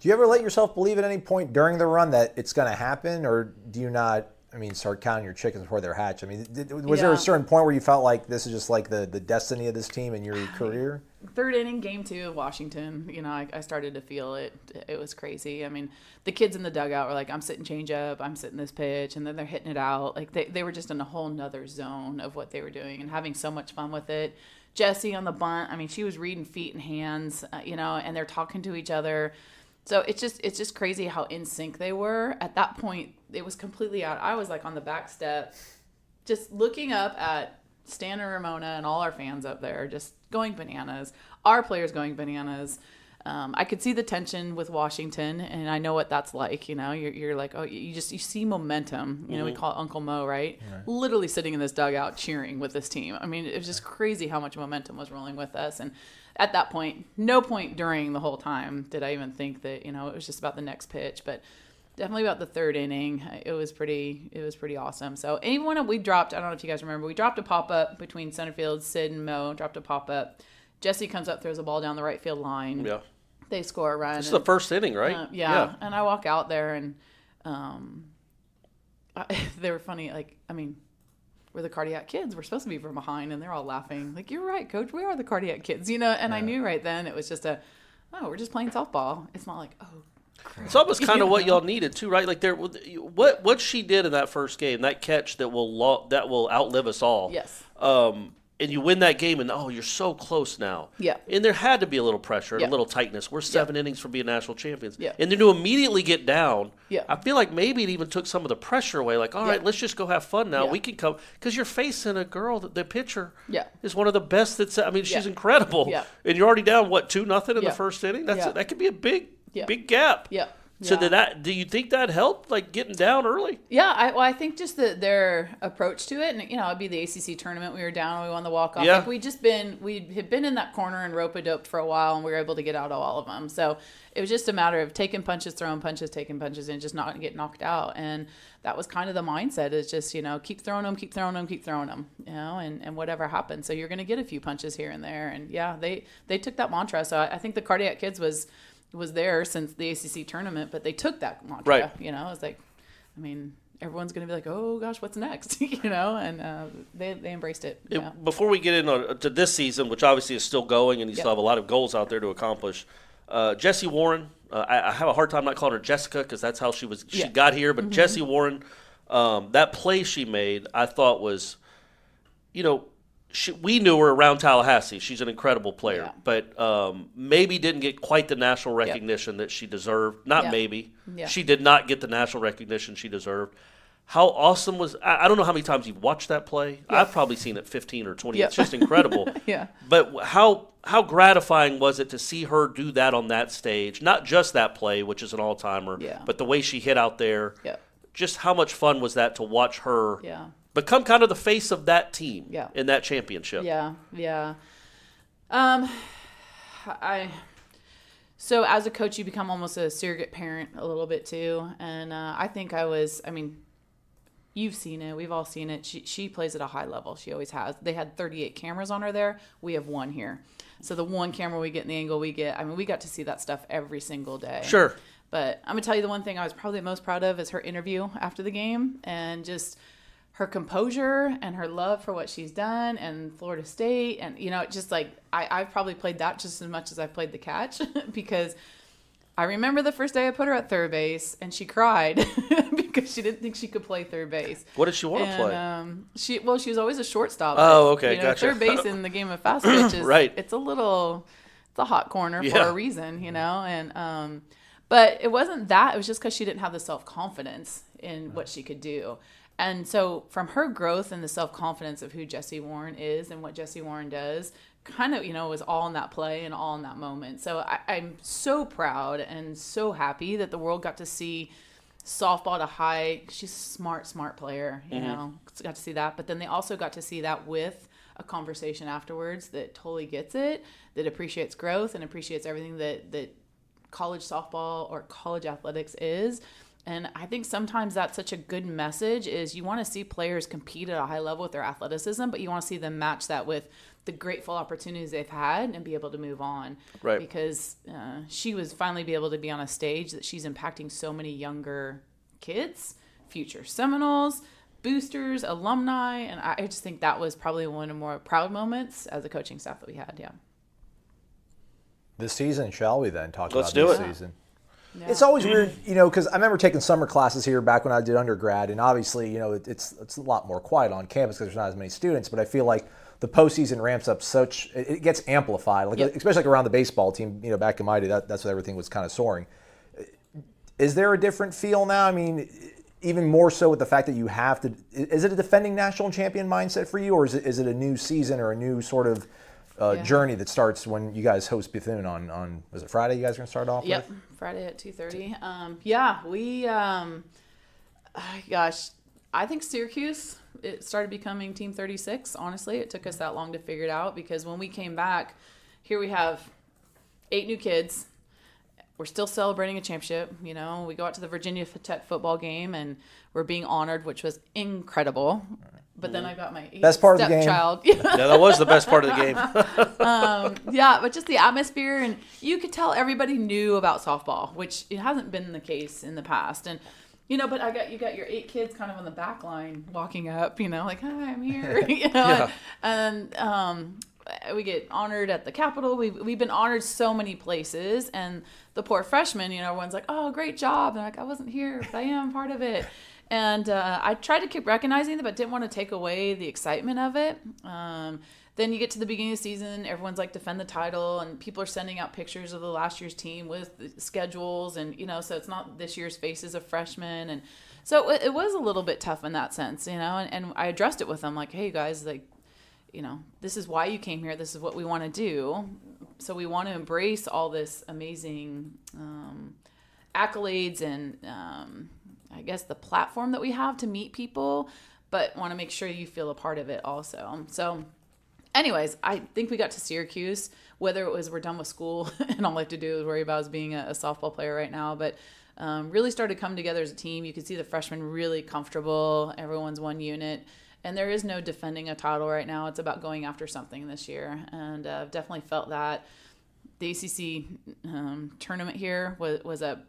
Do you ever let yourself believe at any point during the run that it's going to happen, or do you not I mean, start counting your chickens before they're hatched. I mean, did, was there a certain point where you felt like this is just like the, the destiny of this team and your career? third inning, game two of Washington, you know, I, I started to feel it. It was crazy. I mean, the kids in the dugout were like, I'm sitting change up, I'm sitting this pitch, and then they're hitting it out. Like, they, they were just in a whole nother zone of what they were doing and having so much fun with it. Jesse on the bunt, I mean, she was reading feet and hands, uh, you know, and they're talking to each other. So it's just it's just crazy how in sync they were. At that point, it was completely out. I was like on the back step, just looking up at Stan and Ramona and all our fans up there, just going bananas. Our players going bananas. Um, I could see the tension with Washington, and I know what that's like. You know, you're, you're like, oh, you just you see momentum. You know, we call it Uncle Mo, right? Literally sitting in this dugout cheering with this team. I mean, it was just crazy how much momentum was rolling with us. And at that point, no point during the whole time did I even think that you know it was just about the next pitch, but definitely about the third inning it was pretty it was pretty awesome so anyone of we dropped i don't know if you guys remember we dropped a pop-up between center field sid and mo dropped a pop-up jesse comes up throws a ball down the right field line Yeah. they score a run This is and- the first inning, right? uh, yeah. and I walk out there and um, I, they were funny. Like, I mean, we're the cardiac kids. We're supposed to be from behind, and they're all laughing. Like, you're right, coach. We are the cardiac kids, you know. And I knew right then it was just a, oh, we're just playing softball. It's not like, oh, It's almost kind of what y'all needed too, right? Like there, what what she did in that first game, that catch that will lo- that will outlive us all. Yes. Um, and you win that game, and oh, you're so close now. Yeah. And there had to be a little pressure, and Yeah. a little tightness. We're seven innings from being national champions. Yeah. And then to immediately get down. Yeah. I feel like maybe it even took some of the pressure away. Like, all right, Yeah. let's just go have fun now. Yeah. We can come because you're facing a girl that the pitcher. Yeah. Is one of the best. That's. I mean, she's Yeah. incredible. Yeah. And you're already down what two nothing in Yeah. the first inning. That's Yeah. that could be a big, Yeah. big gap. yeah. So yeah. did that? Do you think that helped, like getting down early? Yeah, I, well, I think just the, their approach to it, and you know, it'd be the ACC tournament. We were down, we won the walk off. Yeah. Like we just been, we had been in that corner and rope a doped for a while, and we were able to get out of all of them. So it was just a matter of taking punches, throwing punches, taking punches, and just not get knocked out. And that was kind of the mindset: is just you know, keep throwing them, keep throwing them, keep throwing them, you know, and, and whatever happens. So you're going to get a few punches here and there, and yeah, they they took that mantra. So I, I think the cardiac kids was was there since the ACC tournament, but they took that mantra. Right. You know, it's like, I mean, everyone's going to be like, oh gosh, what's next? you know, and uh, they, they embraced it. It-. Before we get into to this season, which obviously is still going, and you still have a lot of goals out there to accomplish. Uh, Jessie Warren, uh, I, I have a hard time not calling her Jessica because that's how she was. She Yeah. Mm-hmm. got here, but Jessie Warren, um, that play she made, I thought was, you know, she, we knew her around Tallahassee. She's an incredible player, Yeah. but um, maybe didn't get quite the national recognition that she deserved. Not Yeah. maybe. Yeah. She did not get the national recognition she deserved. How awesome was I, I don't know how many times you've watched that play. I've probably seen it 15 or 20. Yeah. It's just incredible. Yeah. But how how gratifying was it to see her do that on that stage? Not just that play, which is an all timer, Yeah. but the way she hit out there. Yeah. Just how much fun was that to watch her Yeah. Become kind of the face of that team Yeah. in that championship? Yeah, yeah. Um, I. So as a coach, you become almost a surrogate parent a little bit too, and uh, I think I was. I mean, you've seen it. We've all seen it. She she plays at a high level. She always has. They had 38 cameras on her there. We have one here. So the one camera we get in the angle we get. I mean, we got to see that stuff every single day. Sure. But I'm gonna tell you the one thing I was probably most proud of is her interview after the game and just her composure and her love for what she's done and Florida State and you know just like I I've probably played that just as much as I played the catch because I remember the first day I put her at third base and she cried because she didn't think she could play third base. What did she want to play? Um, she well, she was always a shortstop. Oh, okay, you know, gotcha. Third base in the game of fast pitch is Right. It's a little, it's a hot corner for a reason, you know. And um, but it wasn't that. It was just because she didn't have the self confidence in what she could do. And so from her growth and the self confidence of who Jessie Warren is and what Jessie Warren does, kind of you know was all in that play and all in that moment. So I, I'm so proud and so happy that the world got to see softball to high. She's a smart, smart player. You mm-hmm. know, got to see that. But then they also got to see that with a conversation afterwards that totally gets it, that appreciates growth and appreciates everything that that college softball or college athletics is. And I think sometimes that's such a good message is you want to see players compete at a high level with their athleticism, but you want to see them match that with the grateful opportunities they've had and be able to move on. Right. Because uh, she was finally be able to be on a stage that she's impacting so many younger kids future Seminoles, boosters, alumni, and I I just think that was probably one of the more proud moments as a coaching staff that we had. Yeah. This season, shall we then talk Let's about do this it. season? Yeah. It's always weird, you know, because I remember taking summer classes here back when I did undergrad, and obviously, you know, it, it's it's a lot more quiet on campus because there's not as many students. But I feel like the postseason ramps up such it, it gets amplified, like Yep. especially like around the baseball team. You know, back in my day, that, that's what everything was kind of soaring. Is there a different feel now? I mean, even more so with the fact that you have to. Is it a defending national champion mindset for you, or is it is it a new season or a new sort of uh, Yeah. journey that starts when you guys host Bethune on on was it Friday? You guys are gonna start off Yep, with? Friday at two thirty. Um, yeah, we. Um, ah, gosh, I think Syracuse. It started becoming Team Thirty Six. Honestly, it took us that long to figure it out because when we came back, here we have eight new kids. We're still celebrating a championship. You know, we go out to the Virginia Tech football game and we're being honored, which was incredible. But then I got my Best part of the game. stepchild. Yeah, that was the best part of the game. yeah, but just the atmosphere, and you could tell everybody knew about softball, which it hasn't been the case in the past. And you know, but I got you got your eight kids kind of on the back line walking up, you know, like hi, I'm here, you know, Yeah. and, um, we get honored at the Capitol. We've we've been honored so many places, and the poor freshmen, you know, everyone's like, "Oh, great job!" And they're like, "I wasn't here, but I am part of it." And uh, I tried to keep recognizing that, but didn't want to take away the excitement of it. Um, then you get to the beginning of the season, everyone's like defend the title, and people are sending out pictures of the last year's team with schedules, and you know, so it's not this year's faces of freshmen, and so it, it was a little bit tough in that sense, you know. And, and I addressed it with them, like, "Hey guys, like, you know, this is why you came here. This is what we want to do. So we want to embrace all this amazing um, accolades and um, I guess the platform that we have to meet people, but want to make sure you feel a part of it also. So, anyways, I think we got to Syracuse. Whether it was we're done with school and all I have to do is worry about is being a, a softball player right now, but um, really started to come together as a team. You could see the freshmen really comfortable. Everyone's one unit. And there is no defending a title right now. It's about going after something this year. And uh, I've definitely felt that. The ACC um, tournament here was, was a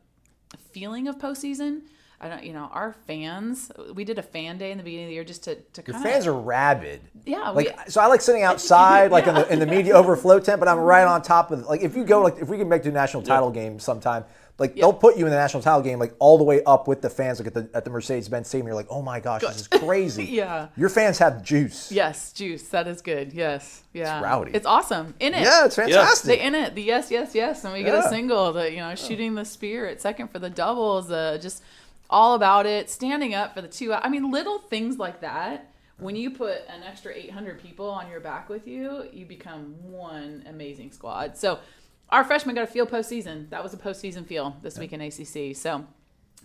feeling of postseason. I don't, you know, our fans. We did a fan day in the beginning of the year just to to Your kind fans are rabid. yeah, we, Like so, I like sitting outside, like in the in the media overflow tent, but I'm right on top of. Like if you go, like if we can make the national title game sometime, like they'll put you in the national title game, like all the way up with the fans, like at the at the Mercedes Benz Stadium. You're like, oh my gosh, this is crazy. Yeah. Your fans have juice. yes, juice. That is good. Yes, yeah, rowdy. It's awesome in it. Yeah, it's fantastic. They in it. The yes, yes, yes, and we get a single. The you know shooting the spear at second for the doubles. Uh, just all about it. Standing up for the two. I mean, little things like that. When you put an extra 800 people on your back with you, you become one amazing squad. So, our freshmen got a feel postseason. That was a postseason feel this week in ACC. So,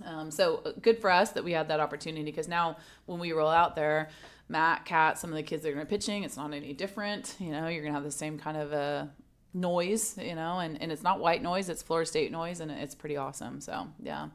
um, so uh, good for us that we had that opportunity because now when we roll out there, Matt, Kat, some of the kids that are going to be pitching, it's not any different. You know, you're going to have the same kind of uh, noise, you know, and, and it's not white noise, it's Florida State noise, and it's pretty awesome. So, yeah.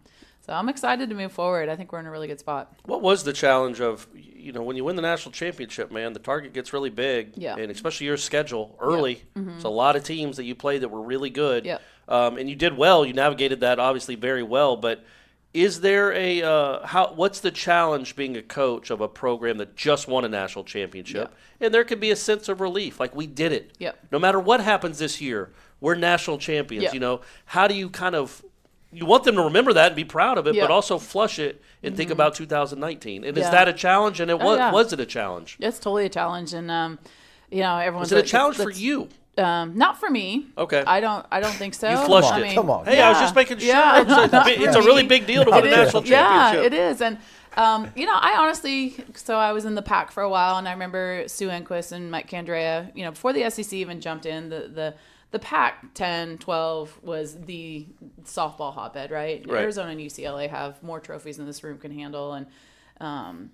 So I'm excited to move forward. I think we're in a really good spot. What was the challenge of you know when you win the national championship, man? The target gets really big, Yeah. and especially your schedule early. It's a lot of teams that you played that were really good, Yep. um, and you did well. You navigated that obviously very well. But is there a uh, how? What's the challenge being a coach of a program that just won a national championship? Yeah. And there could be a sense of relief, like we did it. Yep. No matter what happens this year, we're national champions. Yep. You know, how do you kind of you want them to remember that and be proud of it, Yep. but also flush it and think about 2019. And is that a challenge? And it Oh, was yeah. was it a challenge? It's totally a challenge, and um, you know everyone's. Was it a like, challenge for you? Um, not for me. Okay. I don't. I don't think so. You flushed I it. mean, Come on. Hey, I was just making sure. Yeah. It's, a, it's a really big deal to win a It is. national Yeah, it is. And, um, you know, I honestly, so I was in the Pac for a while, and I remember Sue Enquist and Mike Candrea, you know, before the SEC even jumped in, the, the, the Pac 10, 12 was the softball hotbed, right? Right. Arizona and UCLA have more trophies than this room can handle. And, um,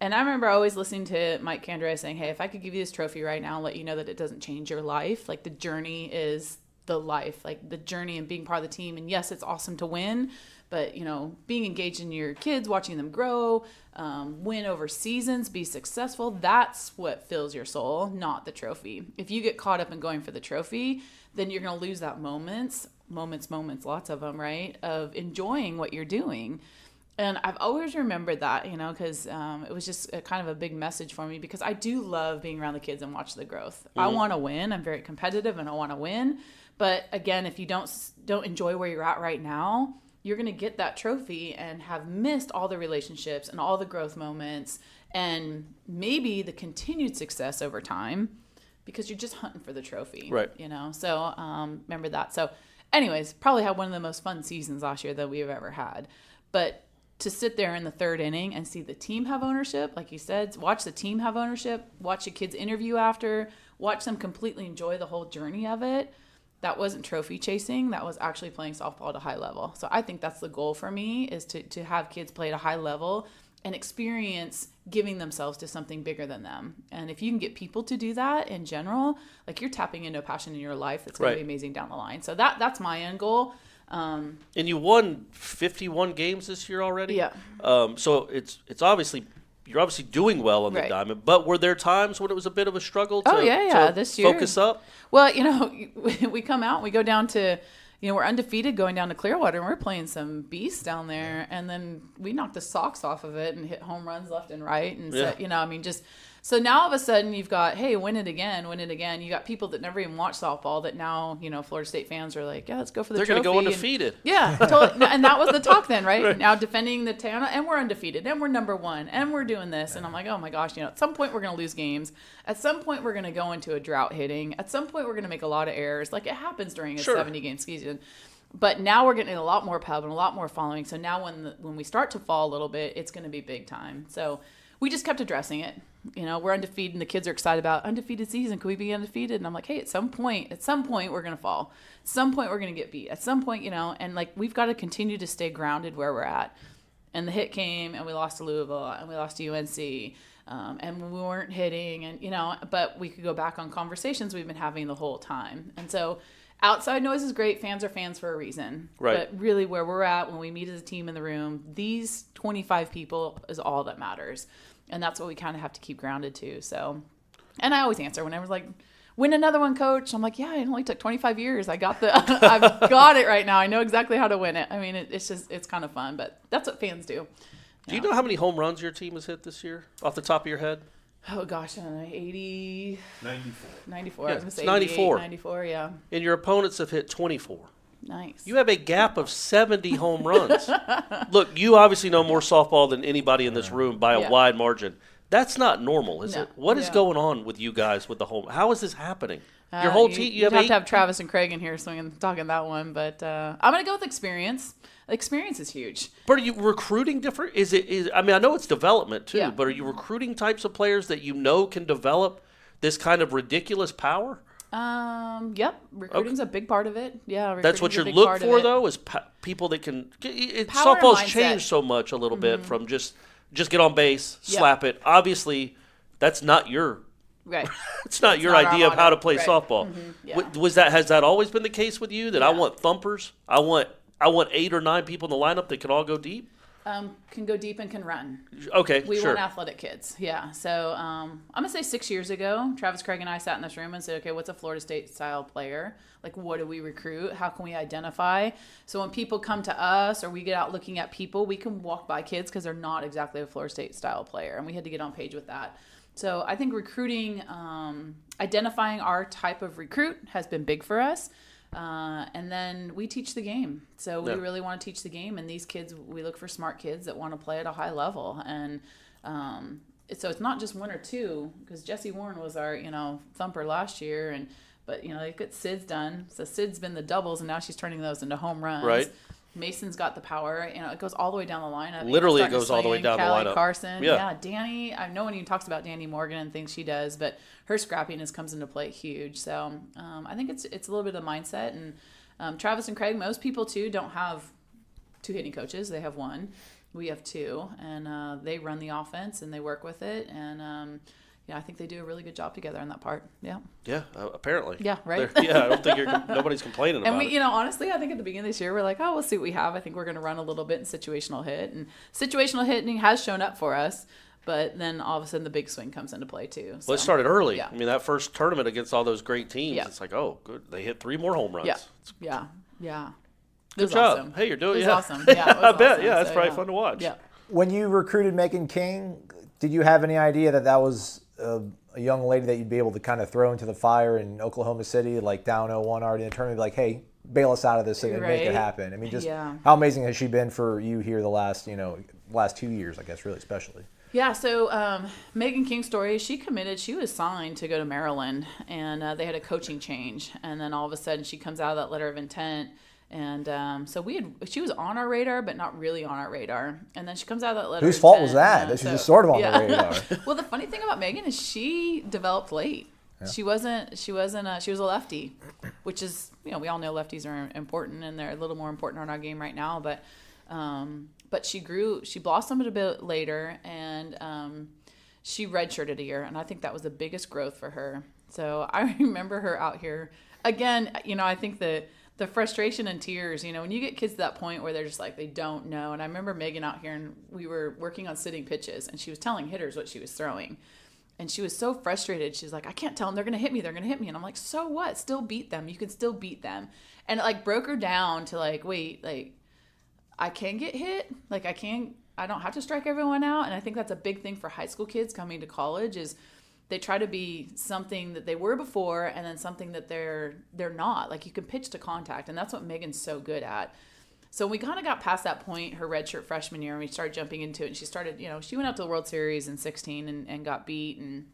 and I remember always listening to Mike Candrea saying, Hey, if I could give you this trophy right now and let you know that it doesn't change your life, like the journey is the life, like the journey and being part of the team. And yes, it's awesome to win, but you know, being engaged in your kids, watching them grow, um, win over seasons, be successful, that's what fills your soul, not the trophy. If you get caught up in going for the trophy, then you're going to lose that moments, moments, moments, lots of them, right? Of enjoying what you're doing. And I've always remembered that, you know, because um, it was just a, kind of a big message for me because I do love being around the kids and watch the growth. I want to win. I'm very competitive and I want to win. But again, if you don't don't enjoy where you're at right now, you're going to get that trophy and have missed all the relationships and all the growth moments and maybe the continued success over time because you're just hunting for the trophy. Right. You know, so um, remember that. So, anyways, probably had one of the most fun seasons last year that we've ever had. But to sit there in the third inning and see the team have ownership, like you said, watch the team have ownership, watch the kids interview after, watch them completely enjoy the whole journey of it. That wasn't trophy chasing. That was actually playing softball at a high level. So I think that's the goal for me is to, to have kids play at a high level and experience giving themselves to something bigger than them. And if you can get people to do that in general, like you're tapping into a passion in your life that's going Right. to be amazing down the line. So that that's my end goal. Um, And you won 51 games this year already. Yeah. Um, so it's it's obviously you're obviously doing well on the Right. diamond. But were there times when it was a bit of a struggle? Oh, to, Oh, yeah, yeah, this year. Focus up. Well, you know, we come out, we go down to, you know, we're undefeated going down to Clearwater, and we're playing some beasts down there, and then we knocked the socks off of it and hit home runs left and right, and Yeah. so, you know, I mean, just so now all of a sudden you've got, hey, win it again, win it again. You got people that never even watched softball that now, you know, Florida State fans are like, yeah, let's go for the They're going to go trophy," and- undefeated. yeah, totally. and that was the talk then, right? Now defending the town, and we're undefeated, and we're number one, and we're doing this, and I'm like, oh my gosh, you know, at some point we're gonna lose games. At some point we're gonna go into a drought hitting. At some point we're gonna make a lot of errors, like it happens during a Sure. 70 game season. But now we're getting a lot more pub and a lot more following. So now when the, when we start to fall a little bit, it's going to be big time. So we just kept addressing it. You know, we're undefeated, and the kids are excited about undefeated season. Could we be undefeated? And I'm like, hey, at some point, at some point, we're gonna fall. At some point, we're gonna get beat. At some point, you know, and like we've got to continue to stay grounded where we're at. And the hit came, and we lost to Louisville, and we lost to UNC, um, and we weren't hitting, and you know, but we could go back on conversations we've been having the whole time. And so, outside noise is great. Fans are fans for a reason. Right. But really, where we're at when we meet as a team in the room, these 25 people is all that matters, and that's what we kind of have to keep grounded to. So, and I always answer when I was like, "Win another one, coach." I'm like, "Yeah, it only took 25 years. I got the, I've got it right now. I know exactly how to win it. I mean, it, it's just, it's kind of fun, but that's what fans do." Do you know how many home runs your team has hit this year off the top of your head? Oh gosh, I don't know, 80, 94. 94. Yeah, I was gonna say 94. 94. 94, yeah, And your opponents have hit 24. Nice. You have a gap of 70 home runs. Look, you obviously know more softball than anybody in this room by a Yeah. wide margin. That's not normal, is No. it? What is Yeah. going on with you guys with the home? How is this happening? Your Uh, whole you- team, you you'd have have eight. to have Travis and Craig in here swinging, talking that one, but uh, I'm gonna go with experience. Experience is huge. but are you recruiting different? Is it? Is I mean, I know it's development too, Yeah. but are you recruiting types of players that you know can develop this kind of ridiculous power? Um, yep, recruiting's a big part of it. Yeah, That's what you look for, though, is people that can. It, Power softball's changed so much a little bit from just just get on base, Yeah. slap it. Obviously, that's not your Right. it's not your not idea of how to play Right. softball. Yeah. Was that has that always been the case with you? That I want thumpers. I want I want eight or nine people in the lineup that can all go deep. Um, can go deep and can run. Okay, We sure. want athletic kids. Yeah. So um, I'm gonna say six years ago, Travis Craig and I sat in this room and said, okay, what's a Florida State style player? Like, what do we recruit? How can we identify? So when people come to us or we get out looking at people, we can walk by kids because they're not exactly a Florida State style player, and we had to get on page with that. So I think recruiting, um, identifying our type of recruit has been big for us. Uh, and then we teach the game. So we Yeah. really want to teach the game. And these kids, we look for smart kids that want to play at a high level. And um, so it's not just one or two, because Jessie Warren was our, you know, thumper last year. And but you know they get Sid's done. So Sid's been the doubles, and now she's turning those into home runs. Right. Mason's got the power. You know, it goes all the way down the line. Literally, it goes all the way down the line. Carson, Yeah. yeah. Danny. I no one even talks about Danny Morgan and things she does, but her scrappiness comes into play huge. So um, I think it's it's a little bit of mindset. And um, Travis and Craig, most people too don't have two hitting coaches. They have one. We have two, and uh, they run the offense and they work with it. And um, yeah, I think they do a really good job together in that part. Yeah. yeah, uh, apparently. Yeah, right. They're- yeah, I don't think you're, nobody's complaining And about we, it. you know, honestly, I think at the beginning of this year, we're like, oh, we'll see what we have. I think we're going to run a little bit in situational hit, and situational hitting has shown up for us. But then all of a sudden, the big swing comes into play too. Well, it started early. Yeah. I mean, that first tournament against all those great teams, Yeah. it's like, oh, good, they hit three more home runs. Yeah, yeah, yeah. It was Good job. awesome. Hey, you're doing it was yeah. awesome. Yeah, it was I bet. Yeah, that's So, probably yeah. fun to watch. Yeah. When you recruited Meghan King, did you have any idea that that was a, a young lady that you'd be able to kind of throw into the fire in Oklahoma City, like down 0-1 already in the tournament, be like, hey, bail us out of this and make it happen? I mean, just Yeah. how amazing has she been for you here the last, you know, last two years, I guess, really, especially? Yeah, so um, Meghan King's story, she committed, she was signed to go to Maryland, and uh, they had a coaching change. And then all of a sudden, she comes out of that letter of intent. And um, so we had, she was on our radar, but not really on our radar. And then she comes out of that letter. Whose fault was intent, that? uh, That she's so- just sort of on yeah. the radar. well, the funny thing about Meghan is she developed late. She wasn't. She wasn't. A, she was a lefty, which is you know we all know lefties are important and they're a little more important on our game right now. But um, but she grew. She blossomed a bit later, and um, she redshirted a year, and I think that was the biggest growth for her. So I remember her out here again. You know, I think that the frustration and tears. You know, when you get kids to that point where they're just like they don't know. And I remember Meghan out here, and we were working on sitting pitches, and she was telling hitters what she was throwing. And she was so frustrated. She's like, I can't tell them. They're going to hit me. They're going to hit me. And I'm like, so what? Still beat them. You can still beat them. And it like broke her down to like, wait, like, I can get hit. Like, I can't. I don't have to strike everyone out. And I think that's a big thing for high school kids coming to college is they try to be something that they were before and then something that they're they're not. Like you can pitch to contact, and that's what Meghan's so good at. So we kind of got past that point, her redshirt freshman year, and we started jumping into it. And she started, you know, she went out to the World Series in 16 and, and got beat. And,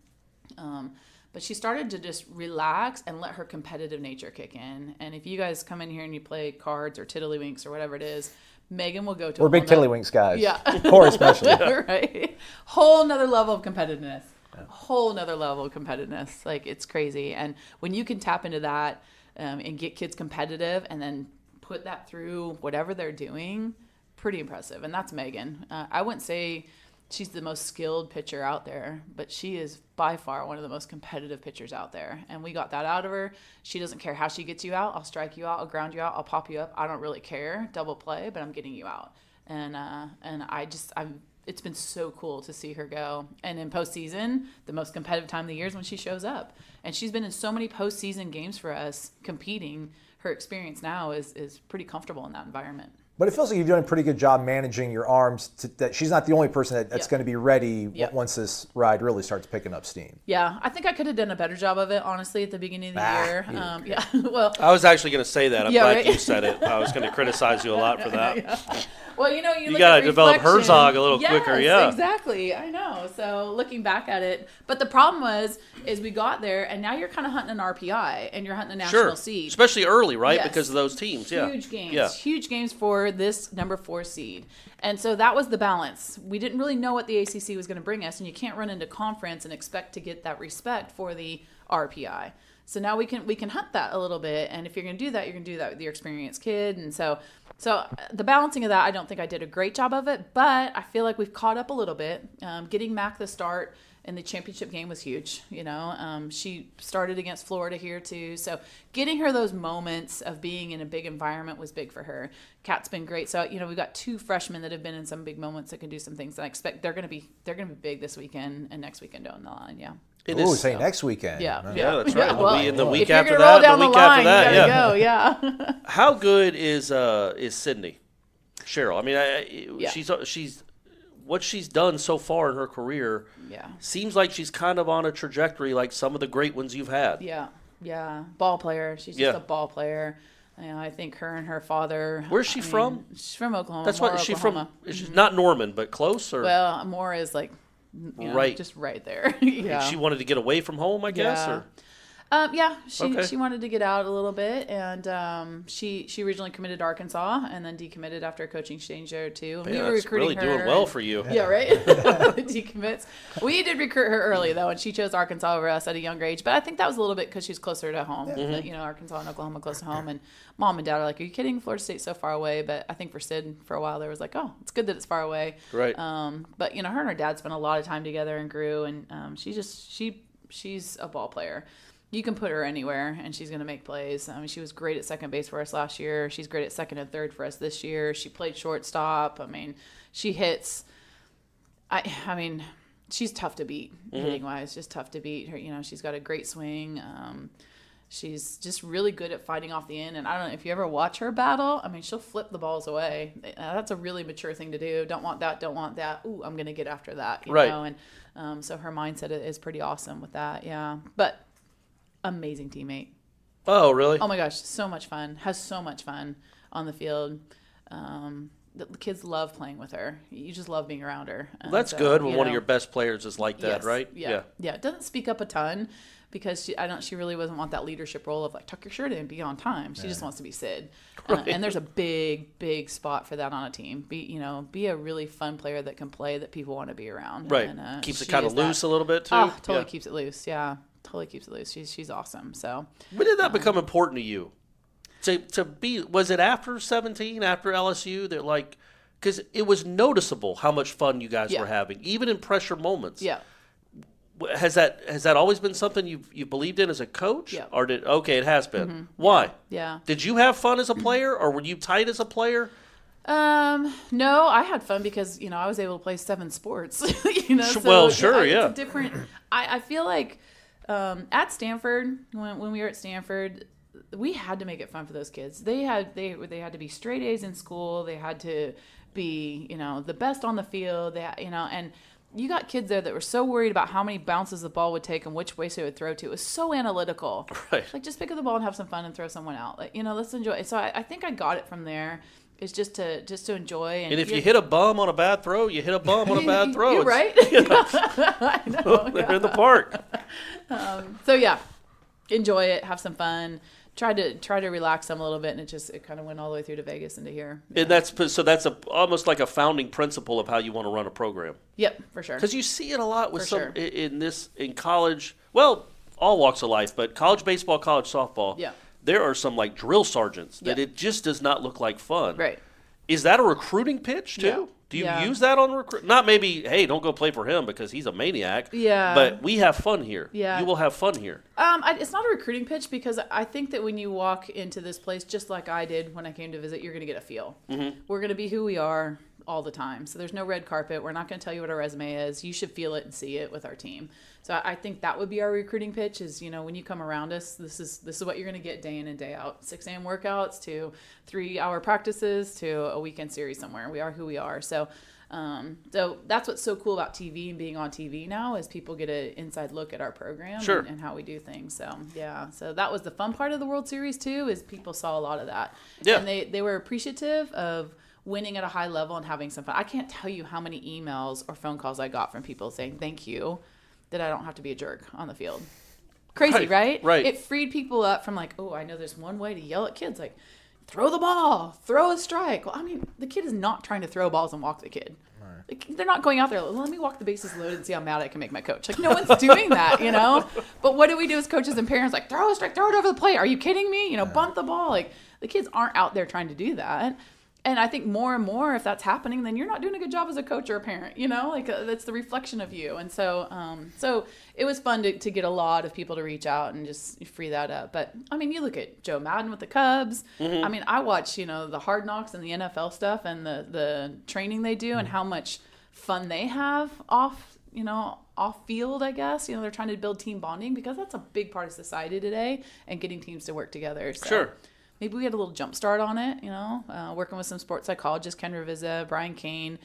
um, but she started to just relax and let her competitive nature kick in. And if you guys come in here and you play cards or tiddlywinks or whatever it is, Megan will go to We're a big tiddlywinks guys. Yeah. Corey especially. right? Whole another level of competitiveness. A whole nother level of competitiveness. Like it's crazy. And when you can tap into that um, and get kids competitive and then put that through whatever they're doing, pretty impressive. And that's Meghan. Uh, I wouldn't say she's the most skilled pitcher out there, but she is by far one of the most competitive pitchers out there. And we got that out of her. She doesn't care how she gets you out. I'll strike you out. I'll ground you out. I'll pop you up. I don't really care. Double play, but I'm getting you out. And uh, and I just I'm. It's been so cool to see her go. And in postseason, the most competitive time of the year is when she shows up. And she's been in so many postseason games for us, competing. Her experience now is is pretty comfortable in that environment. But it feels like you've done a pretty good job managing your arms. To, that she's not the only person that, that's Yeah. going to be ready w- Yeah. once this ride really starts picking up steam. Yeah, I think I could have done a better job of it, honestly, at the beginning of the Ah, year. Um, yeah, well, I was actually going to say that. I'm Yeah, glad right? you said it. I was going to criticize you a lot for that. well, you know, you, look gotta develop reflection. Herzog a little Yes, quicker, yeah. exactly. I know. So looking back at it, but the problem was, is we got there, and now you're kind of hunting an RPI, and you're hunting a national Sure. seed. Especially early, right? Yes. Because of those teams. Yeah. Huge games, Yeah. huge games for this number four seed. And so that was the balance. We didn't really know what the ACC was going to bring us, and you can't run into conference and expect to get that respect for the RPI. So now we can we can hunt that a little bit, and if you're going to do that, you're going to do that with your experienced kid. And so, so uh, the balancing of that, I don't think I did a great job of it, but I feel like we've caught up a little bit. Um, getting Mac the start in the championship game was huge. You know, um, she started against Florida here too, so getting her those moments of being in a big environment was big for her. Kat's been great. So you know, we've got two freshmen that have been in some big moments that can do some things. And I expect they're going to be they're going to be big this weekend and next weekend down the line. Yeah. It Ooh, is- say next weekend. Yeah, Huh? Yeah, that's right. And the well, week- and the if week after that, down the the, week after that, you yeah. go. Yeah. How good is uh is Sydney? Sherrill. I mean, I, I- Yeah. she's she's what she's done so far in her career yeah. seems like she's kind of on a trajectory like some of the great ones you've had. Yeah. Yeah. Ball player. She's just Yeah. a ball player. You know, I think her and her father. Where's she I mean, from? She's from Oklahoma. That's what she Oklahoma. from? Is she mm-hmm. not Norman, but close or Well, Moore is like, you know, Right. just right there. yeah. she wanted to get away from home, I guess. Yeah. Or Um, yeah, she Okay. she wanted to get out a little bit, and um, she she originally committed to Arkansas, and then decommitted after a coaching change there too. And Man, we were that's recruiting really her. doing well and- for you. Yeah, right. Decommits. We did recruit her early though, and she chose Arkansas over us at a younger age. But I think that was a little bit because she's closer to home. Mm-hmm. You know, Arkansas and Oklahoma close to home, and mom and dad are like, "Are you kidding? Florida State's so far away." But I think for Sid, for a while there was like, "Oh, it's good that it's far away." Right. Um, but you know, her and her dad spent a lot of time together and grew, and um, she just she she's a ball player. You can put her anywhere, and she's going to make plays. I mean, she was great at second base for us last year. She's great at second and third for us this year. She played shortstop. I mean, she hits. I I mean, she's tough to beat hitting wise. Just tough to beat. Her, you know, she's got a great swing. Um, She's just really good at fighting off the end. And I don't know if you ever watch her battle. I mean, she'll flip the balls away. Uh, that's a really mature thing to do. Don't want that. Don't want that. Ooh, I'm going to get after that. You Right. know? And um, so her mindset is pretty awesome with that. Yeah. But amazing teammate. Oh, really? Oh my gosh, so much fun. Has so much fun on the field. Um, the kids love playing with her. You just love being around her. And That's so, good when one of your best players is like that, yes, right? Yeah, yeah. It doesn't speak up a ton because she, I don't. She really doesn't want that leadership role of like tuck your shirt in, be on time. She just wants to be Sid. Uh, and there's a big, big spot for that on a team. Be you know, be a really fun player that can play that people want to be around. Right. And, uh, Keeps it kind of that. loose a little bit too. Oh, totally Yeah. keeps it loose. Yeah, totally keeps it loose. She's she's awesome. So When did that Um, become important to you? To to be was it after 17, after LSU that like because it was noticeable how much fun you guys Yeah. were having, even in pressure moments. yeah. Has that has that always been something you've you believed in as a coach? Yeah. Mm-hmm. Or did okay, it has been. Why? Yeah. Did you have fun as a player, or were you tight as a player? Um, no, I had fun because you know I was able to play seven sports. you know, so well, sure, it's yeah. different. I, I feel like um, at Stanford when when we were at Stanford, we had to make it fun for those kids. They had they they had to be straight A's in school. They had to be you know the best on the field. They you know and. You got kids there that were so worried about how many bounces the ball would take and which way they would throw to. It was so analytical. Right. Like just pick up the ball and have some fun and throw someone out. Like you know, let's enjoy. It. So I, I think I got it from there. It's just to just to enjoy. And, And if you hit a bum on a bad throw, you hit a bum on a bad throw. You're right. I know. They're in the park. Um, so yeah, enjoy it, have some fun. Try to try to relax them a little bit, and it just it kind of went all the way through to Vegas into to here. And that's so that's a almost like a founding principle of how you want to run a program. Yep, for sure. Because you see it a lot with For some sure. in this in college. Well, all walks of life, but college baseball, college softball. Yeah. There are some like drill sergeants that Yeah. it just does not look like fun. Right. Is that a recruiting pitch too? Yeah. Do you Yeah. use that on recruit? Not maybe. Hey, don't go play for him because he's a maniac. Yeah. But we have fun here. Yeah. You will have fun here. Um, I, it's not a recruiting pitch because I think that when you walk into this place, just like I did when I came to visit, you're going to get a feel. Mm-hmm. We're going to be who we are all the time. So there's no red carpet. We're not going to tell you what our resume is. You should feel it and see it with our team. So I, think that would be our recruiting pitch. Is you know when you come around us, this is this is what you're going to get day in and day out. 6 a.m. workouts to three hour practices to a weekend series somewhere. We are who we are. So. Um, so that's what's so cool about TV and being on TV now is people get an inside look at our program Sure. and, and how we do things. So yeah, so that was the fun part of the World Series too. Is people saw a lot of that, Yeah. and they they were appreciative of winning at a high level and having some fun. I can't tell you how many emails or phone calls I got from people saying thank you that I don't have to be a jerk on the field. Crazy, Right, right? right. It freed people up from like, oh, I know there's one way to yell at kids, like throw the ball, throw a strike. Well, I mean, the kid is not trying to throw balls and walk the kid. Like, they're not going out there. Let me walk the bases loaded and see how mad I can make my coach. Like no one's doing that, you know. But what do we do as coaches and parents? Like throw a strike, throw it over the plate. Are you kidding me? You know, bunt the ball. Like the kids aren't out there trying to do that. And I think more and more, if that's happening, then you're not doing a good job as a coach or a parent. You know, like uh, that's the reflection of you. And so, um, so it was fun to, to get a lot of people to reach out and just free that up. But I mean, you look at Joe Maddon with the Cubs. I mean, I watch you know the Hard Knocks and the NFL stuff and the the training they do and how much fun they have off you know off field i guess you know they're trying to build team bonding because that's a big part of society today and getting teams to work together so Sure. Maybe we had a little jump start on it you know uh, working with some sports psychologists ken Ravizza, brian Cain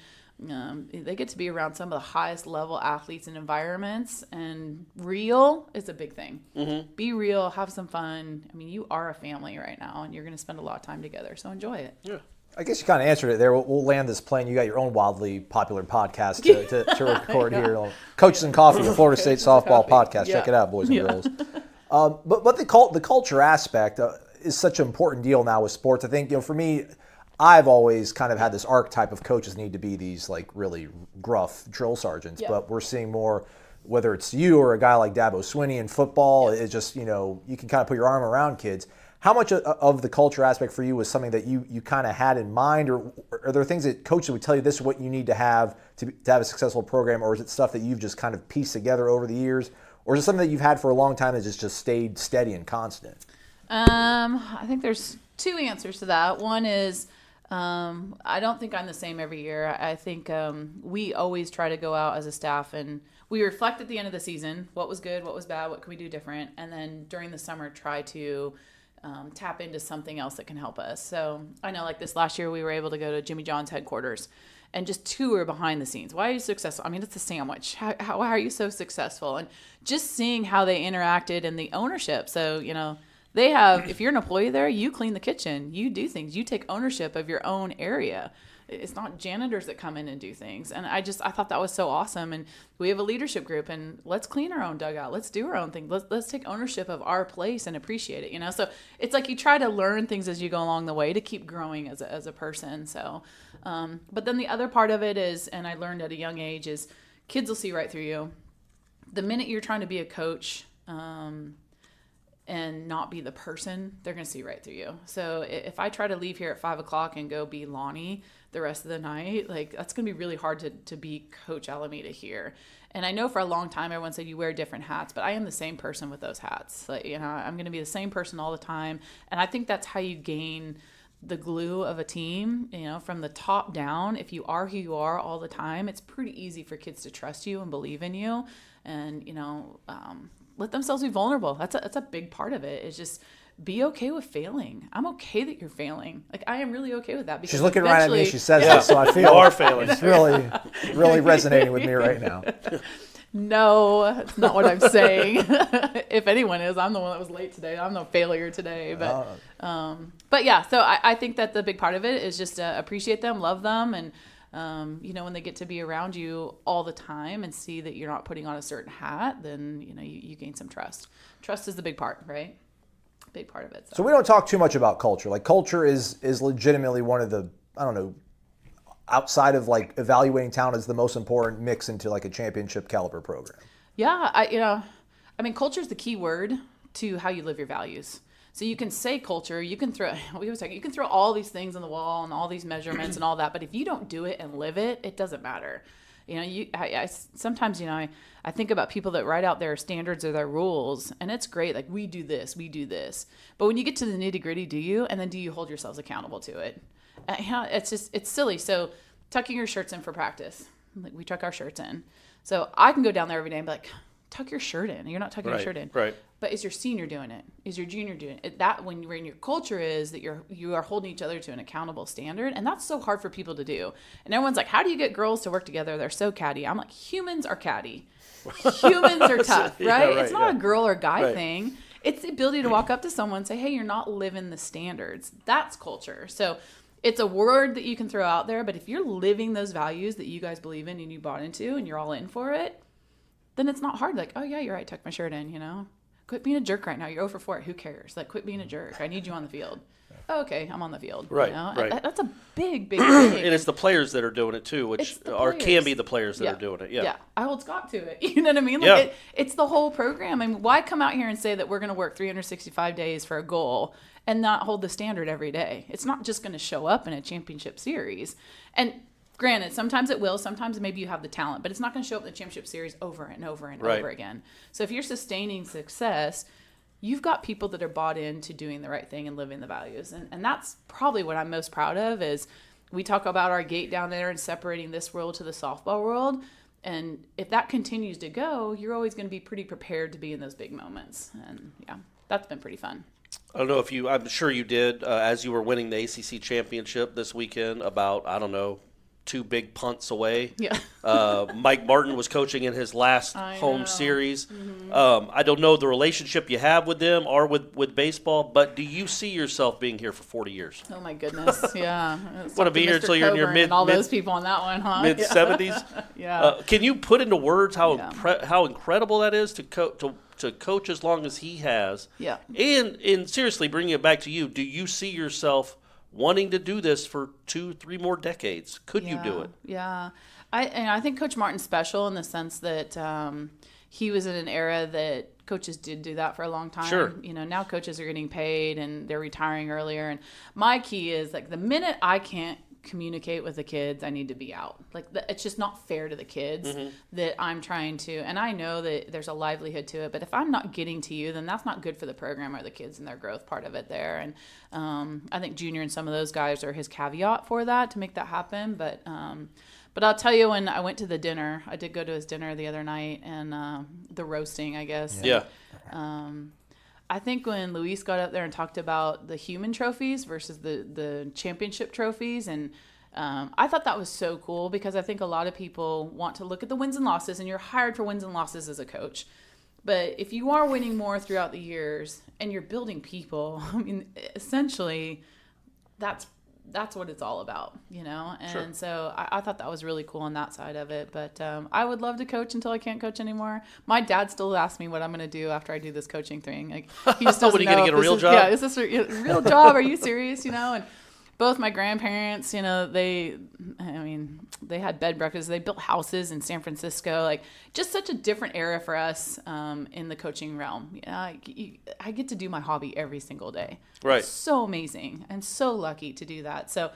um, they get to be around some of the highest level athletes and environments and real is a big thing mm-hmm. be real have some fun i mean you are a family right now and you're going to spend a lot of time together so enjoy it Yeah. I guess you kind of answered it there. We'll, we'll land this plane. You got your own wildly popular podcast to, to, to record here. on Coaches and Coffee, the Florida State Softball Podcast. Check it out, boys and girls. Um, but but the cult, the culture aspect uh, is such an important deal now with sports. I think you know for me, I've always kind of had this archetype of coaches need to be these like really gruff drill sergeants. Yeah. But we're seeing more. Whether it's you or a guy like Dabo Swinney in football, it's just you know you can kind of put your arm around kids. How much of the culture aspect for you was something that you, you kind of had in mind, or are there things that coaches would tell you this is what you need to have to, to have a successful program, or is it stuff that you've just kind of pieced together over the years, or is it something that you've had for a long time that just just stayed steady and constant? Um, I think there's two answers to that. One is Um, I don't think I'm the same every year. I think um, we always try to go out as a staff and we reflect at the end of the season what was good, what was bad, what can we do different, and then during the summer try to um, tap into something else that can help us. So I know, like this last year, we were able to go to Jimmy John's headquarters and just tour behind the scenes. Why are you successful? I mean, it's a sandwich. How, how, how are you so successful? And just seeing how they interacted and the ownership. So, you know, they have, if you're an employee there, you clean the kitchen, you do things, you take ownership of your own area. It's not janitors that come in and do things. And I just, I thought that was so awesome. And we have a leadership group and let's clean our own dugout. Let's do our own thing. Let's, let's take ownership of our place and appreciate it, you know? So it's like you try to learn things as you go along the way to keep growing as a, as a person. So, um, but then the other part of it is, and I learned at a young age, is kids will see right through you. The minute you're trying to be a coach, um, and not be the person, they're to see right through you. So if I try to leave here at five o'clock and go be Lonni the rest of the night, like that's to be really hard to, to be Coach Alameda here. And I know for a long time everyone said you wear different hats, but I am the same person with those hats. Like, you know, I'm to be the same person all the time. And I think that's how you gain the glue of a team, you know, from the top down. If you are who you are all the time, it's pretty easy for kids to trust you and believe in you. And, you know, um, let themselves be vulnerable. That's a, that's a big part of it. Is just be okay with failing. I'm okay that you're failing. Like I am really okay with that. Because She's looking right at me. She says yeah, that, so I feel you are failing. It's really, really resonating with me right now. No, that's not what I'm saying. if anyone is, I'm the one that was late today. I'm the failure today. But, oh. um, but yeah. So I, I think that the big part of it is just to appreciate them, love them, and um, you know, when they get to be around you all the time and see that you're not putting on a certain hat, then you know you, you gain some trust. Trust is the big part, right? Big part of it. So. so we don't talk too much about culture. Like culture is is legitimately one of the I don't know outside of like evaluating talent is the most important mix into like a championship caliber program. Yeah, I you know, I mean, culture is the key word to how you live your values. So you can say culture, you can throw we always talk, you can throw all these things on the wall and all these measurements and all that, but if you don't do it and live it, it doesn't matter. You know, you I, I sometimes you know I, I think about people that write out their standards or their rules, and it's great. Like we do this, we do this, but when you get to the nitty gritty, do you? And then do you hold yourselves accountable to it? Uh, know, it's just it's silly. So tucking your shirts in for practice, like we tuck our shirts in. So I can go down there every day and be like, tuck your shirt in. You're not tucking right, your shirt in. Right. But is your senior doing it? Is your junior doing it? That when you're in your culture is that you're you are holding each other to an accountable standard, and that's so hard for people to do. And everyone's like, "How do you get girls to work together? They're so catty." I'm like, humans are catty. humans are tough, right? yeah, right? It's not yeah. a girl or guy right. thing. It's the ability to walk up to someone and say, "Hey, you're not living the standards." That's culture. So it's a word that you can throw out there, but if you're living those values that you guys believe in and you bought into and you're all in for it, then it's not hard. Like, oh yeah, you're right. Tuck my shirt in. You know, quit being a jerk right now. You're over for it. Who cares? Like, quit being a jerk. I need you on the field. Oh, okay, I'm on the field. Right, you know? right. That, that's a big, big thing. and it's the players that are doing it too, which are can be the players that yeah. are doing it. Yeah. Yeah. I hold Scott to it. You know what I mean? Like yeah. It, it's the whole program. I mean, why come out here and say that we're going to work 365 days for a goal and not hold the standard every day? It's not just going to show up in a championship series. And Granted, sometimes it will. Sometimes maybe you have the talent, but it's not going to show up in the championship series over and over and right. over again. So if you're sustaining success, you've got people that are bought into doing the right thing and living the values, and and that's probably what I'm most proud of. Is we talk about our gate down there and separating this world to the softball world. And if that continues to go, you're always going to be pretty prepared to be in those big moments. And yeah, that's been pretty fun. I don't know if you, I'm sure you did, uh, as you were winning the ACC championship this weekend, about, I don't know, two big punts away. Yeah. uh, Mike Martin was coaching in his last I home know. series. Mm-hmm. Um, I don't know the relationship you have with them or with, with baseball, but do you see yourself being here for 40 years? Oh my goodness, yeah. Want to be here until you're in your mid. all mid, those people on that one, huh? Mid 70s. yeah. Uh, can you put into words how Yeah. impre- how incredible that is to co- to to coach as long as he has? Yeah. And and seriously, bringing it back to you, do you see yourself wanting to do this for two, three more decades? Could you do it? Yeah, I and I think Coach Martin's special in the sense that um, he was in an era that coaches did do that for a long time. Sure. You know, now coaches are getting paid and they're retiring earlier. And my key is like the minute I can't communicate with the kids, I need to be out. Like the, it's just not fair to the kids Mm-hmm. that I'm trying to. And I know that there's a livelihood to it, but if I'm not getting to you, then that's not good for the program or the kids and their growth part of it there. And um, I think Junior and some of those guys are his caveat for that to make that happen. But um, but I'll tell you, when I went to the dinner, I did go to his dinner the other night and uh, the roasting, I guess. Yeah. I think when Luis got up there and talked about the human trophies versus the the championship trophies, and um, I thought that was so cool because I think a lot of people want to look at the wins and losses, and you're hired for wins and losses as a coach. But if you are winning more throughout the years and you're building people, I mean, essentially, that's that's what it's all about, you know. And so I, I thought that was really cool on that side of it. But um, I would love to coach until I can't coach anymore. My dad still asks me what I'm going to do after I do this coaching thing. Like he just doesn't What, are you gonna get a real is- job? Yeah, is this a a real job? Are you serious? You know, and both my grandparents, you know, they, I mean, they had bed breakfasts. They built houses in San Francisco. Like, just such a different era for us um, in the coaching realm. You know, I, you- I get to do my hobby every single day. Right. It's so amazing and so lucky to do that. So,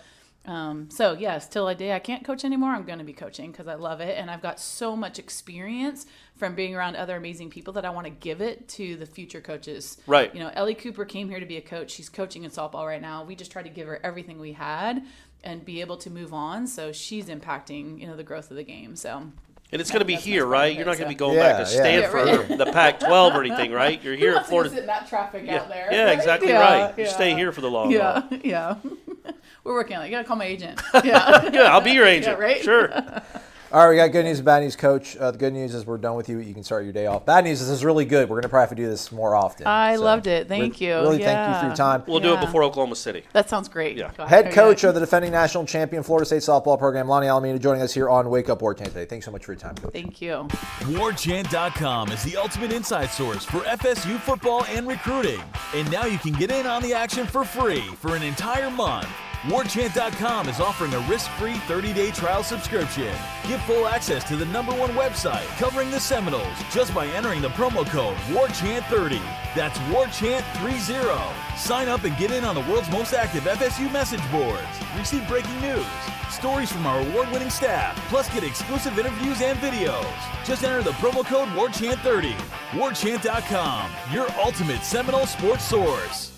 um, so yes, till a day I can't coach anymore, I'm going to be coaching because I love it, and I've got so much experience from being around other amazing people that I want to give it to the future coaches. Right. You know, Ellie Cooper came here to be a coach. She's coaching in softball right now. We just tried to give her everything we had and be able to move on. So she's impacting, you know, the growth of the game. So And it's going to be here, right? You're not going to be going Yeah, back to. Stanford Yeah, or the Pac-12 or anything, right? You're here Who at wants to go Florida. sit in that traffic Yeah, out there. yeah right? exactly Yeah, right. You yeah. stay here for the long Yeah, run. yeah. We're working on it. You gotta call my agent. Yeah. Yeah, I'll be your agent. right? Sure. All right, we got good news and bad news, Coach. Uh, the good news is we're done with you. You can start your day off. Bad news is this is really good. We're going to probably have to do this more often. I So, loved it. Thank re- you. Really thank you for your time. We'll do it before Oklahoma City. That sounds great. Yeah. Go Head coach of the defending national champion Florida State softball program, Lonni Alameda, joining us here on Wake Up War Chant today. Thanks so much for your time, Coach. Thank you. WarChant.com is the ultimate inside source for FSU football and recruiting. And now you can get in on the action for free for an entire month. WarChant.com is offering a risk-free 30-day trial subscription. Get full access to the number one website covering the Seminoles just by entering the promo code WarChant30. That's WarChant30. Sign up and get in on the world's most active FSU message boards. Receive breaking news, stories from our award-winning staff, plus get exclusive interviews and videos. Just enter the promo code WarChant30. WarChant.com, your ultimate Seminole sports source.